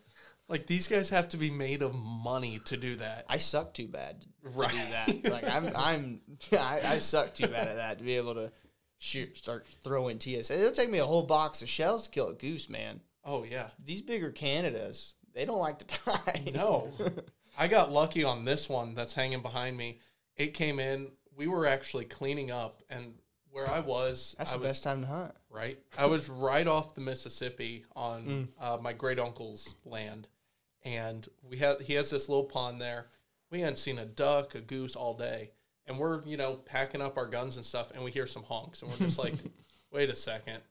Like these guys have to be made of money to do that. I suck too bad to Right. do that. Like I'm, I'm, I, I suck too bad at that to be able to shoot, start throwing TSS. It'll take me a whole box of shells to kill a goose, man. Oh yeah. These bigger Canadas, they don't like to die. No. I got lucky on this one that's hanging behind me. It came in. We were actually cleaning up, and where I was, That's I the was best time to hunt. right. I was right off the Mississippi on Mm. uh, my great uncle's land, and we had he has this little pond there. We hadn't seen a duck, a goose all day, and we're you know packing up our guns and stuff, and we hear some honks, and we're just like, wait a second.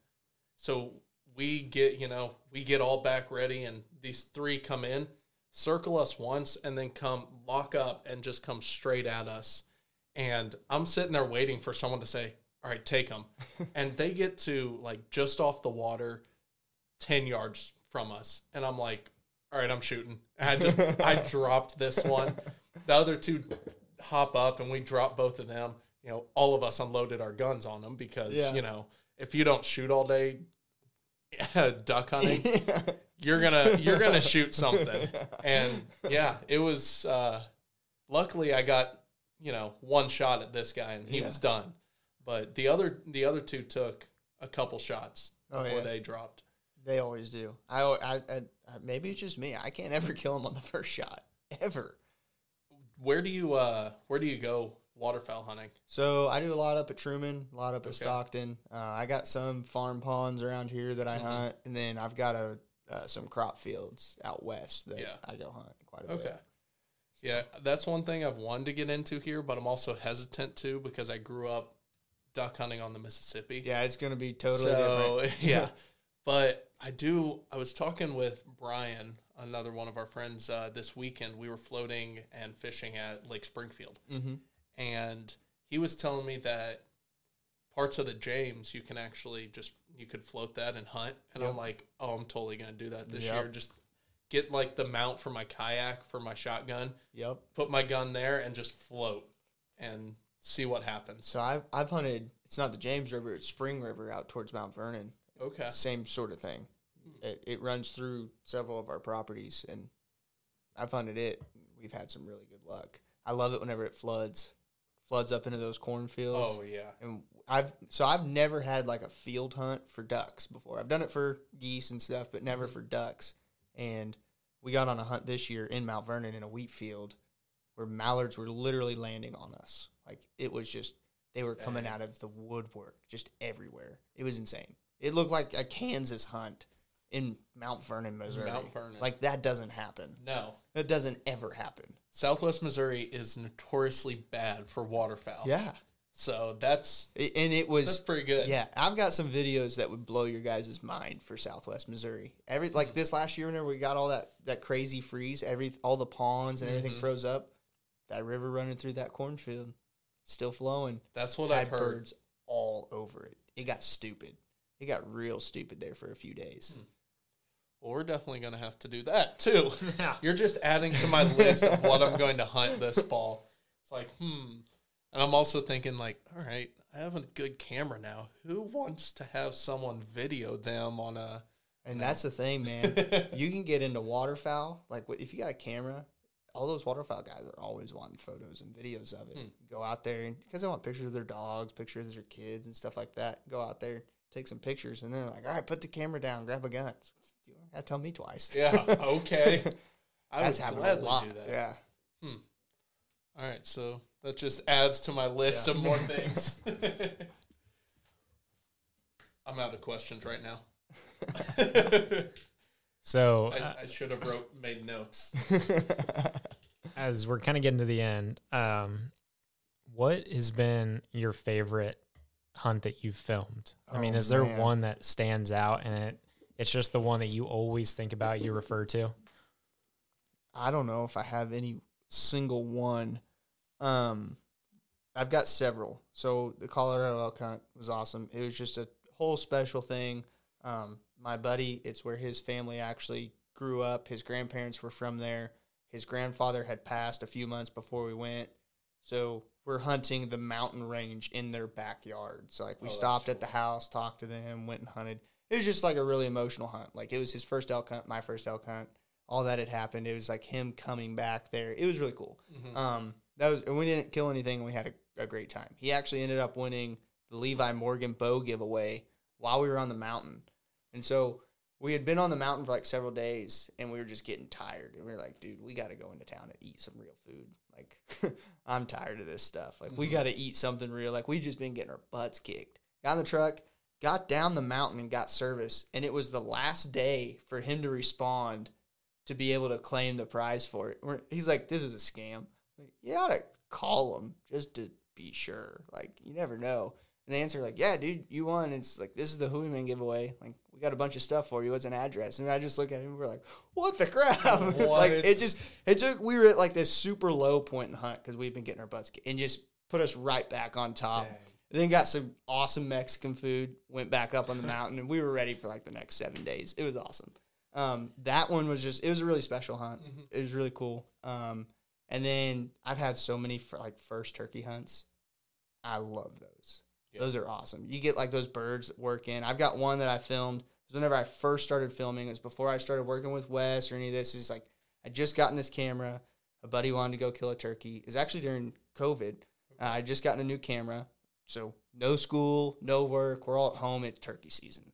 So we get you know we get all back ready, and these three come in, circle us once, and then come lock up and just come straight at us. And I'm sitting there waiting for someone to say, "All right, take them," and they get to like just off the water, ten yards from us, and I'm like, "All right, I'm shooting." And I just I dropped this one. The other two hop up, and we drop both of them. You know, all of us unloaded our guns on them because Yeah. you know if you don't shoot all day duck hunting, you're gonna you're gonna shoot something. And yeah, it was. Uh, luckily, I got you know one shot at this guy, and he Yeah. was done. But the other the other two took a couple shots Oh, before yeah. they dropped. They always do. I, I, I, I- maybe it's just me. I can't ever kill him on the first shot ever. Where do you uh where do you go waterfowl hunting? So I do a lot up at Truman, a lot up at Okay. Stockton. Uh, I got some farm ponds around here that I Mhm. hunt, and then I've got a uh, some crop fields out west that Yeah. I go hunt quite a Okay. bit. Yeah, that's one thing I've wanted to get into here, but I'm also hesitant to because I grew up duck hunting on the Mississippi. Yeah, it's gonna be totally so, different. yeah. But I do. I was talking with Brian, another one of our friends, uh, this weekend. We were floating and fishing at Lake Springfield, hmm and he was telling me that parts of the James you can actually just you could float that and hunt. And I'm like, oh, I'm totally gonna do that this Yep. year. Just get like the mount for my kayak for my shotgun, Yep. put my gun there, and just float and see what happens. So I've I've hunted. It's not the James River; it's Spring River out towards Mount Vernon. Okay. Same sort of thing. Hmm. It, it runs through several of our properties, and I've hunted it. We've had some really good luck. I love it whenever it floods. Floods up into those cornfields. Oh yeah. And I've so I've never had like a field hunt for ducks before. I've done it for geese and stuff, but never Mm-hmm. for ducks. And we got on a hunt this year in Mount Vernon in a wheat field where mallards were literally landing on us. Like it was just they were coming Dang. out of the woodwork just everywhere. It was insane. It looked like a Kansas hunt in Mount Vernon, Missouri. Mount Vernon. Like that doesn't happen. No. That doesn't ever happen. Southwest Missouri is notoriously bad for waterfowl. Yeah. So that's and it was that's pretty good. Yeah, I've got some videos that would blow your guys' mind for Southwest Missouri. Every Mm. like this last year, whenever we got all that that crazy freeze, every all the ponds and everything Mhm. froze up. That river running through that cornfield, still flowing. That's what I've heard. birds all over it. It got stupid. It got real stupid there for a few days. Hmm. Well, we're definitely going to have to do that too. Yeah. You're just adding to my list of what I'm going to hunt this fall. It's like, hmm. And I'm also thinking, like, all right, I have a good camera now. Who wants to have someone video them on a? And that's the thing, man. you can get into waterfowl. Like if you got a camera, all those waterfowl guys are always wanting photos and videos of it. Hmm. Go out there because they want pictures of their dogs, pictures of their kids and stuff like that. Go out there, take some pictures, and then like, all right, put the camera down, grab a gun. You don't have to tell me twice. yeah, okay. I That's would happening a gladly lot. do that. Yeah. All right, so that just adds to my list Yeah. of more things. I'm out of questions right now. So I, uh, I should have wrote made notes. as we're kind of getting to the end, um, what has been your favorite hunt that you've filmed? I mean, Oh, is there man. one that stands out and it it's just the one that you always think about, you refer to? I don't know if I have any single one. Um, I've got several. So the Colorado elk hunt was awesome. It was just a whole special thing. Um, my buddy, it's where his family actually grew up. His grandparents were from there. His grandfather had passed a few months before we went. So we're hunting the mountain range in their backyard. So like we Oh, that's stopped at the house, talked to them, went and hunted. It was just like a really emotional hunt. Like it was his first elk hunt, my first elk hunt all that had happened. It was like him coming back there. It was really cool. Mhm. Um, that was, and we didn't kill anything. and We had a, a great time. He actually ended up winning the Levi Morgan bow giveaway while we were on the mountain, and so we had been on the mountain for like several days, and we were just getting tired. And we were like, dude, we got to go into town and eat some real food. Like, I'm tired of this stuff. Like, we Mhm. got to eat something real. Like, we just been getting our butts kicked. Got in the truck, got down the mountain, and got service. And it was the last day for him to respond to be able to claim the prize for it. He's like, this is a scam. Like, you ought to call them just to be sure. Like, you never know. And they answer like, yeah, dude, you won. It's like, this is the Hooyman giveaway. Like, we got a bunch of stuff for you. What's an address? And I just look at him and we're like, what the crap? like, it just, it took, we were at like this super low point in the hunt because we've been getting our butts kicked and just put us right back on top. Dang. Then got some awesome Mexican food. Went back up on the mountain, and we were ready for like the next seven days. It was awesome. Um, that one was just it was a really special hunt. Mhm. It was really cool. Um, and then I've had so many for like first turkey hunts. I love those. Yeah. Those are awesome. You get like those birds that work in. I've got one that I filmed. It was whenever I first started filming. It was before I started working with Wes or any of this. It's like I just gotten this camera. A buddy wanted to go kill a turkey. It was actually during COVID. Uh, I just gotten a new camera. So no school, no work. We're all at home. It's turkey season.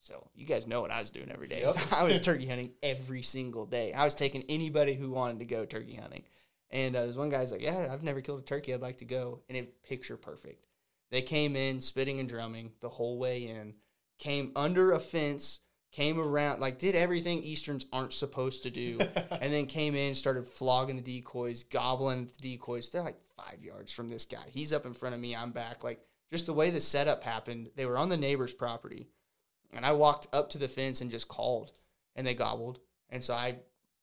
So you guys know what I was doing every day. Yep. I was turkey hunting every single day. I was taking anybody who wanted to go turkey hunting. And uh, this one guy's like, "Yeah, I've never killed a turkey. I'd like to go." And it picture perfect. They came in spitting and drumming the whole way in. Came under a fence. Came around like did everything Easterns aren't supposed to do and then came in, started flogging the decoys, gobbling the decoys. They're like five yards from this guy. He's up in front of me. I'm back. Like just the way the setup happened. They were on the neighbor's property, and I walked up to the fence and just called, and they gobbled. And so I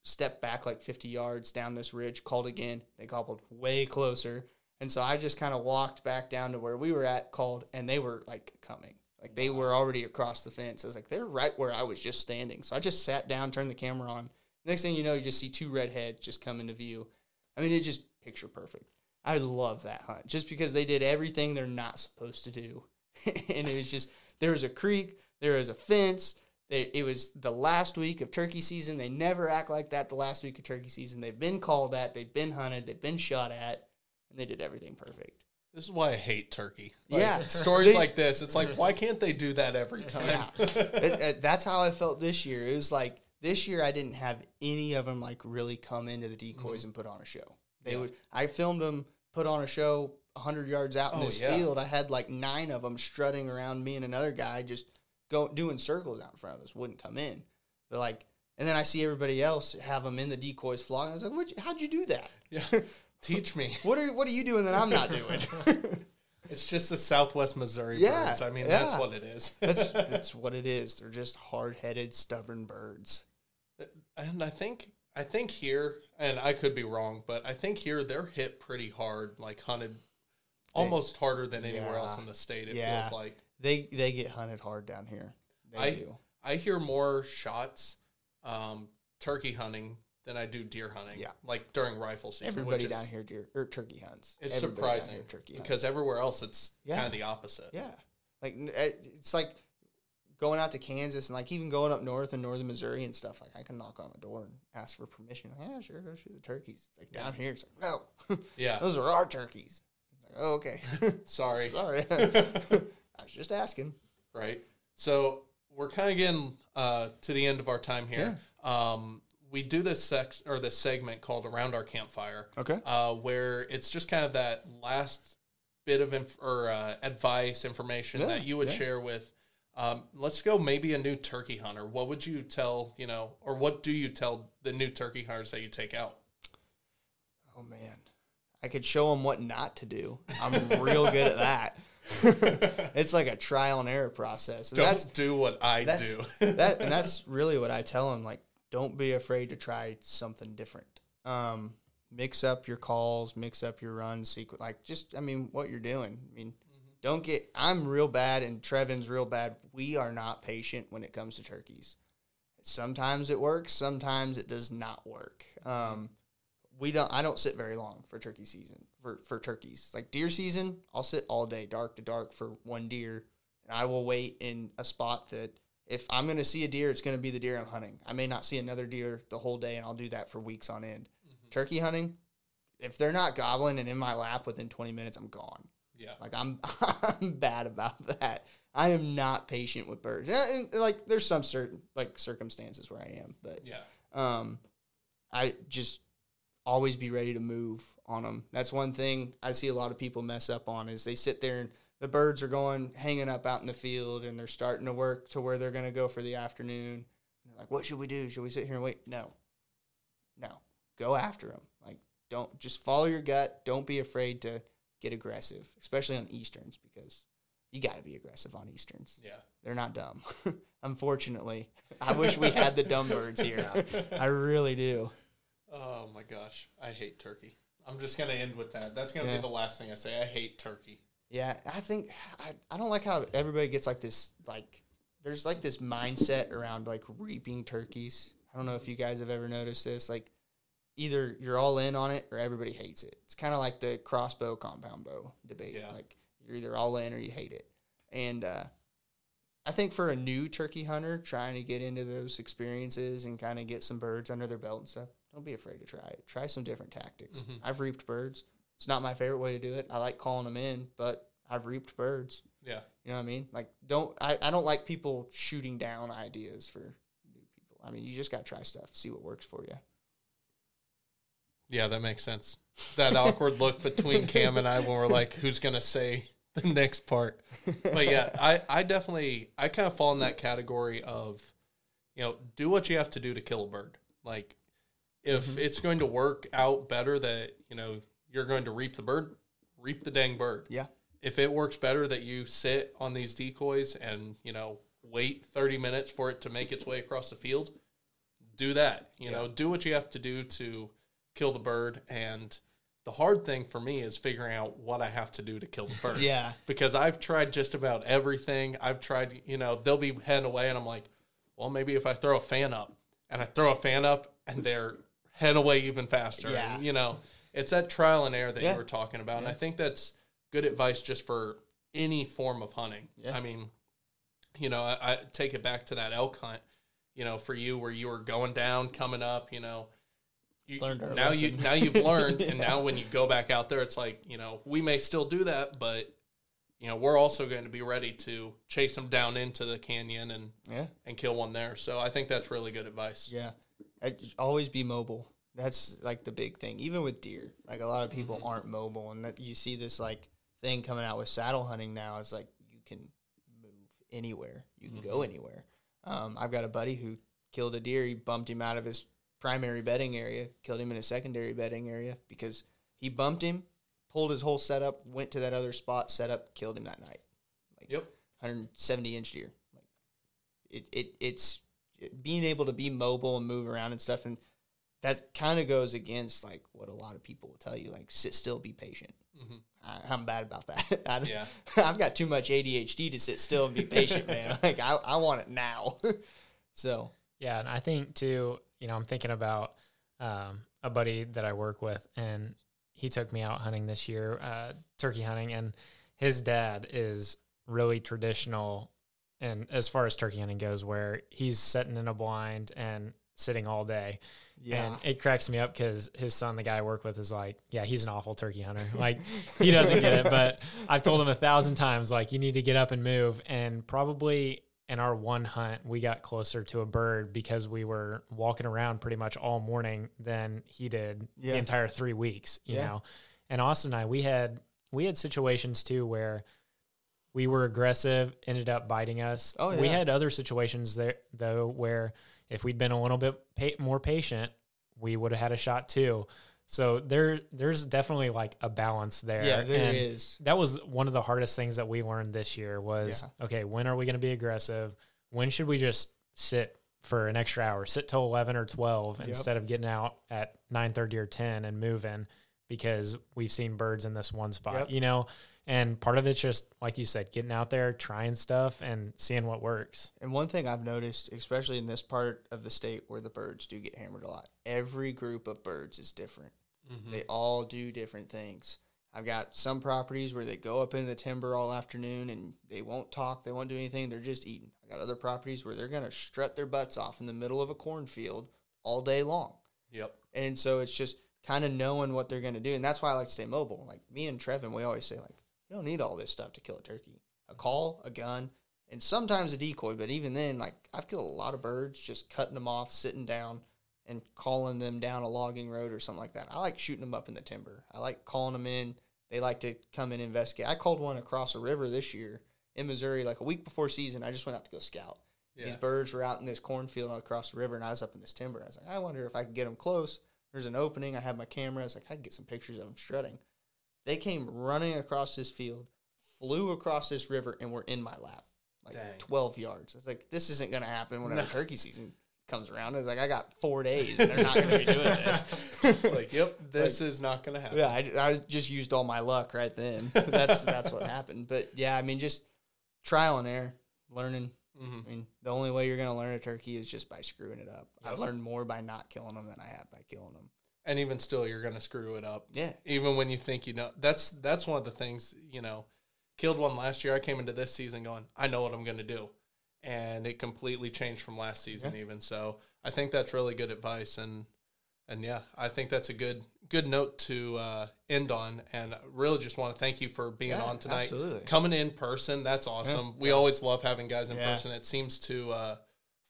stepped back like 50 yards down this ridge, called again. They gobbled way closer, and so I just kind of walked back down to where we were at, called, and they were like coming. Like they were already across the fence. I was like, they're right where I was just standing. So I just sat down, turned the camera on, Next thing you know, you just see two redheads just come into view. I mean, it just picture perfect. I love that hunt just because they did everything they're not supposed to do, and it was just there was a creek, there was a fence. It was the last week of turkey season. They never act like that. The last week of turkey season, they've been called at, they've been hunted, they've been shot at, and they did everything perfect. This is why I hate turkey. Yeah. stories They- like this. It's like, why can't they do that every time? Yeah, It- it- that's how I felt this year. It was like this year I didn't have any of them like really come into the decoys and put on a show. They Mm-hmm. Yeah. would. I filmed them put on a show hundred yards out in Oh, this yeah. field. I had like nine of them strutting around me and another guy just go doing circles out in front of us. Wouldn't come in, but like. And then I see everybody else have them in the decoys flock. I was like, What'd you, "How'd you do that? Yeah. Teach me. What are What are you doing that I'm not doing?" It's just the Southwest Missouri Yeah, birds. I mean, that's what it is. that's that's what it is. They're just hard headed, stubborn birds. and I think I think here, and I could be wrong, but I think here they're hit pretty hard, like hunted almost harder than anywhere else in the state. It Yeah. feels like. They they get hunted hard down here. They I do. I hear more shots um, turkey hunting than I do deer hunting. Yeah. like during rifle season. Everybody down is, here deer or turkey hunts. It's Everybody surprising here turkey hunts. because everywhere else it's Yeah. kind of the opposite. yeah, like it's like going out to Kansas and like even going up north in northern Missouri and stuff. Like I can knock on the door and ask for permission. Like, yeah, sure, go shoot the turkeys. It's like down here, it's like no, Yeah. those are our turkeys. It's like oh, okay, Sorry. sorry, I was just asking. right? So we're kind of getting uh, to the end of our time here. Um, we do this sex or this segment called "Around Our Campfire," Okay. uh, where it's just kind of that last bit of inf- or uh, advice, information Yeah, that you would yeah. share with. Um, let's go, maybe a new turkey hunter. What would you tell you know, or what do you tell the new turkey hunters that you take out? Oh man, I could show them what not to do. I'm real good at that. it's like a trial and error process. And Don't that's do what I do. that, and that's really what I tell them. Like, don't be afraid to try something different. Um, mix up your calls, mix up your runs, sequence. Like, just I mean, what you're doing. I mean, don't get. I'm real bad, and Trevin's real bad. We are not patient when it comes to turkeys. Sometimes it works, sometimes it does not work. Um, we don't. I don't sit very long for turkey season for for turkeys. Like deer season, I'll sit all day, dark to dark, for one deer, and I will wait in a spot that if I'm going to see a deer, it's going to be the deer I'm hunting. I may not see another deer the whole day, and I'll do that for weeks on end. Turkey hunting, if they're not gobbling and in my lap within 20 minutes, I'm gone. yeah. Like I'm, I'm bad about that. I am not patient with birds. Yeah, and, like there's some certain like circumstances where I am, but Yeah. um, I just always be ready to move on them. That's one thing I see a lot of people mess up on is they sit there and the birds are going hanging up out in the field and they're starting to work to where they're going to go for the afternoon. They're like, what should we do? Should we sit here and wait? No, no, go after them. Like, don't just follow your gut. Don't be afraid to get aggressive, especially on Easterns because you got to be aggressive on Easterns. Yeah. They're not dumb. Unfortunately, I wish we had the dumb birds here. I really do. Oh my gosh, I hate turkey. I'm just gonna end with that. That's gonna Yeah. be the last thing I say. I hate turkey. Yeah, I think I, I don't like how everybody gets like this like there's like this mindset around like reaping turkeys. I don't know if you guys have ever noticed this. Like either you're all in on it or everybody hates it. It's kind of like the crossbow compound bow debate. Yeah. Like you're either all in or you hate it. And uh, I think for a new turkey hunter trying to get into those experiences and kind of get some birds under their belt and stuff, don't be afraid to try it. Try some different tactics. Mhm. I've reaped birds. It's not my favorite way to do it. I like calling them in, but I've reaped birds. Yeah. You know what I mean? Like, don't I, I don't like people shooting down ideas for new people. I mean, you just got to try stuff, see what works for you. Yeah, that makes sense. That awkward look between Cam and I when we're like, who's gonna say the next part? But yeah, I, I definitely I kind of fall in that category of, you know, do what you have to do to kill a bird. Like if Mhm. it's going to work out better that, you know, you're going to reap the bird, reap the dang bird. Yeah. If it works better that you sit on these decoys and, you know, wait 30 minutes for it to make its way across the field, do that. You know, do what you have to do to kill the bird. And the hard thing for me is figuring out what I have to do to kill the bird. Yeah. Because I've tried just about everything. I've tried, you know, they'll be heading away, and I'm like, well, maybe if I throw a fan up, and I throw a fan up, and they're heading away even faster. Yeah. And, you know, it's that trial and error that Yeah. you were talking about. And I think that's good advice just for any form of hunting. Yeah. I mean, you know, I, I take it back to that elk hunt, you know, for you where you were going down, coming up, you know, you, now you lesson. now you've learned, and now when you go back out there, it's like you know we may still do that, but you know we're also going to be ready to chase them down into the canyon and Yeah. and kill one there. So I think that's really good advice. Yeah. I, always be mobile. That's like the big thing. Even with deer, like a lot of people Mm-hmm. aren't mobile, and that you see this like thing coming out with saddle hunting now. It's like you can move anywhere, you can Mm-hmm. go anywhere. Um, I've got a buddy who killed a deer. He bumped him out of his primary bedding area, killed him in a secondary bedding area because he bumped him, pulled his whole setup, went to that other spot, set up, killed him that night. Like Yep. 170 inch deer. Like it, it it's being able to be mobile and move around and stuff, and that kind of goes against like what a lot of people will tell you, like sit still, be patient. Mhm. I, I'm bad about that. I, yeah. i've got too much ADHD to sit still and be patient, man. Like I, I want it now. so Yeah, and I think too, you know, I'm thinking about um, a buddy that I work with, and he took me out hunting this year, uh, turkey hunting, and his dad is really traditional, and as far as turkey hunting goes, where he's sitting in a blind and sitting all day. Yeah, And it cracks me up because his son, the guy I work with, is like, yeah, he's an awful turkey hunter. Like, he doesn't get it. But I've told him a thousand times, like, you need to get up and move. And probably in our one hunt, we got closer to a bird because we were walking around pretty much all morning than he did Yeah. the entire three weeks, you Yeah. know? And Austin and I, we had, we had situations too where we were aggressive, ended up biting us. Oh, We had other situations there though where if we'd been a little bit pa- more patient, we would have had a shot too. So there, there's definitely like a balance there. yeah, there And is. That was one of the hardest things that we learned this year was okay, when are we going to be aggressive? When should we just sit for an extra hour, sit till 11 or 12 Yep. instead of getting out at 9:30 or 10 and moving because we've seen birds in this one spot, Yep. you know? And part of it's just like you said, getting out there, trying stuff and seeing what works. And one thing I've noticed, especially in this part of the state where the birds do get hammered a lot, every group of birds is different. Mhm. They all do different things. I've got some properties where they go up in the timber all afternoon and they won't talk, they won't do anything, they're just eating. I got other properties where they're going to strut their butts off in the middle of a cornfield all day long. Yep. And so it's just kind of knowing what they're going to do. And that's why I like to stay mobile. Like me and Trevin, we always say, like, you don't need all this stuff to kill a turkey. A call, a gun, and sometimes a decoy. But even then, like, I've killed a lot of birds just cutting them off, sitting down, and calling them down a logging road or something like that. I like shooting them up in the timber. I like calling them in. They like to come and investigate. I called one across a river this year in Missouri, like a week before season. I just went out to go scout. Yeah. These birds were out in this cornfield across the river, and I was up in this timber. I was like, I wonder if I could get them close. There's an opening. I had my camera. I was like, I could get some pictures of them strutting. They came running across this field, flew across this river, and were in my lap, like Dang. 12 yards. I was like, this isn't going to happen whenever No. turkey season comes around. I was like, I got four days, and they're not going to be doing this. It's like, yep, this is not going to happen. Yeah, I, I just used all my luck right then. That's that's what happened. But yeah, I mean, just trial and error, learning. hmm I mean, the only way you're going to learn a turkey is just by screwing it up. I've learned more by not killing them than I have by killing them. And even still, you're going to screw it up. Yeah, Even when you think you know. That's that's one of the things, you know, killed one last year. I came into this season going, I know what I'm going to do. And it completely changed from last season, even. So I think that's really good advice. And, and yeah, I think that's a good good note to uh, end on. And really just want to thank you for being Yeah, on tonight. absolutely. Coming in person, that's awesome. We always love having guys in Yeah. person. It seems to uh,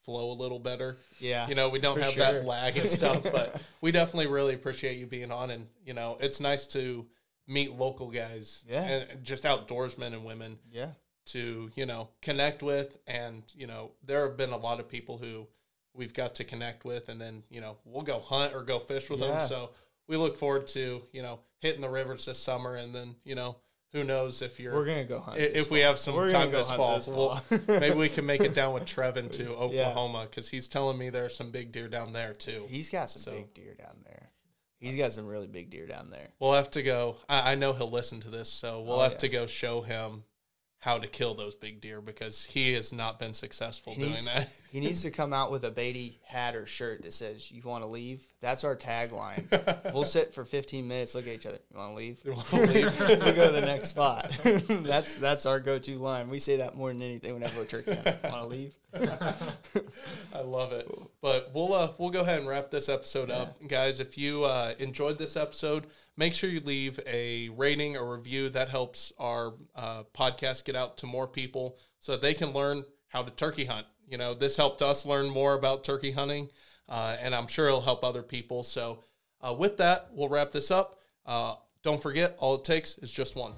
flow a little better. yeah. You know, we don't have sure. that lag and stuff, but we definitely really appreciate you being on. And, you know, it's nice to meet local guys Yeah. and just outdoorsmen and women yeah, to, you know, connect with. And, you know, there have been a lot of people who we've got to connect with, and then, you know, we'll go hunt or go fish with Yeah. them. So we look forward to, you know, hitting the rivers this summer. And then, you know, who knows if you're. we're gonna go hunt. if we fall. have some We're time go this fall, this we'll- maybe we can make it down with Trevin to Oklahoma because he's telling me there are some big deer down there too. He's got some So- big deer down there. He's got some really big deer down there. We'll have to go. I, I know he'll listen to this, so we'll Oh, have yeah. to go show him how to kill those big deer because he has not been successful He doing needs- that. He needs to come out with a Beatty hat or shirt that says "You want to leave." That's our tagline. we'll sit for 15 minutes, look at each other. You want to leave? leave? we'll go to the next spot. that's that's our go-to line. We say that more than anything whenever we're turkey hunting. Want to leave? I love it. But we'll uh, we'll go ahead and wrap this episode up, guys. If you uh, enjoyed this episode, make sure you leave a rating or review. That helps our uh, podcast get out to more people so they can learn how to turkey hunt. You know, this helped us learn more about turkey hunting, uh, and I'm sure it'll help other people. So, uh, with that, we'll wrap this up. Uh, don't forget, all it takes is just one.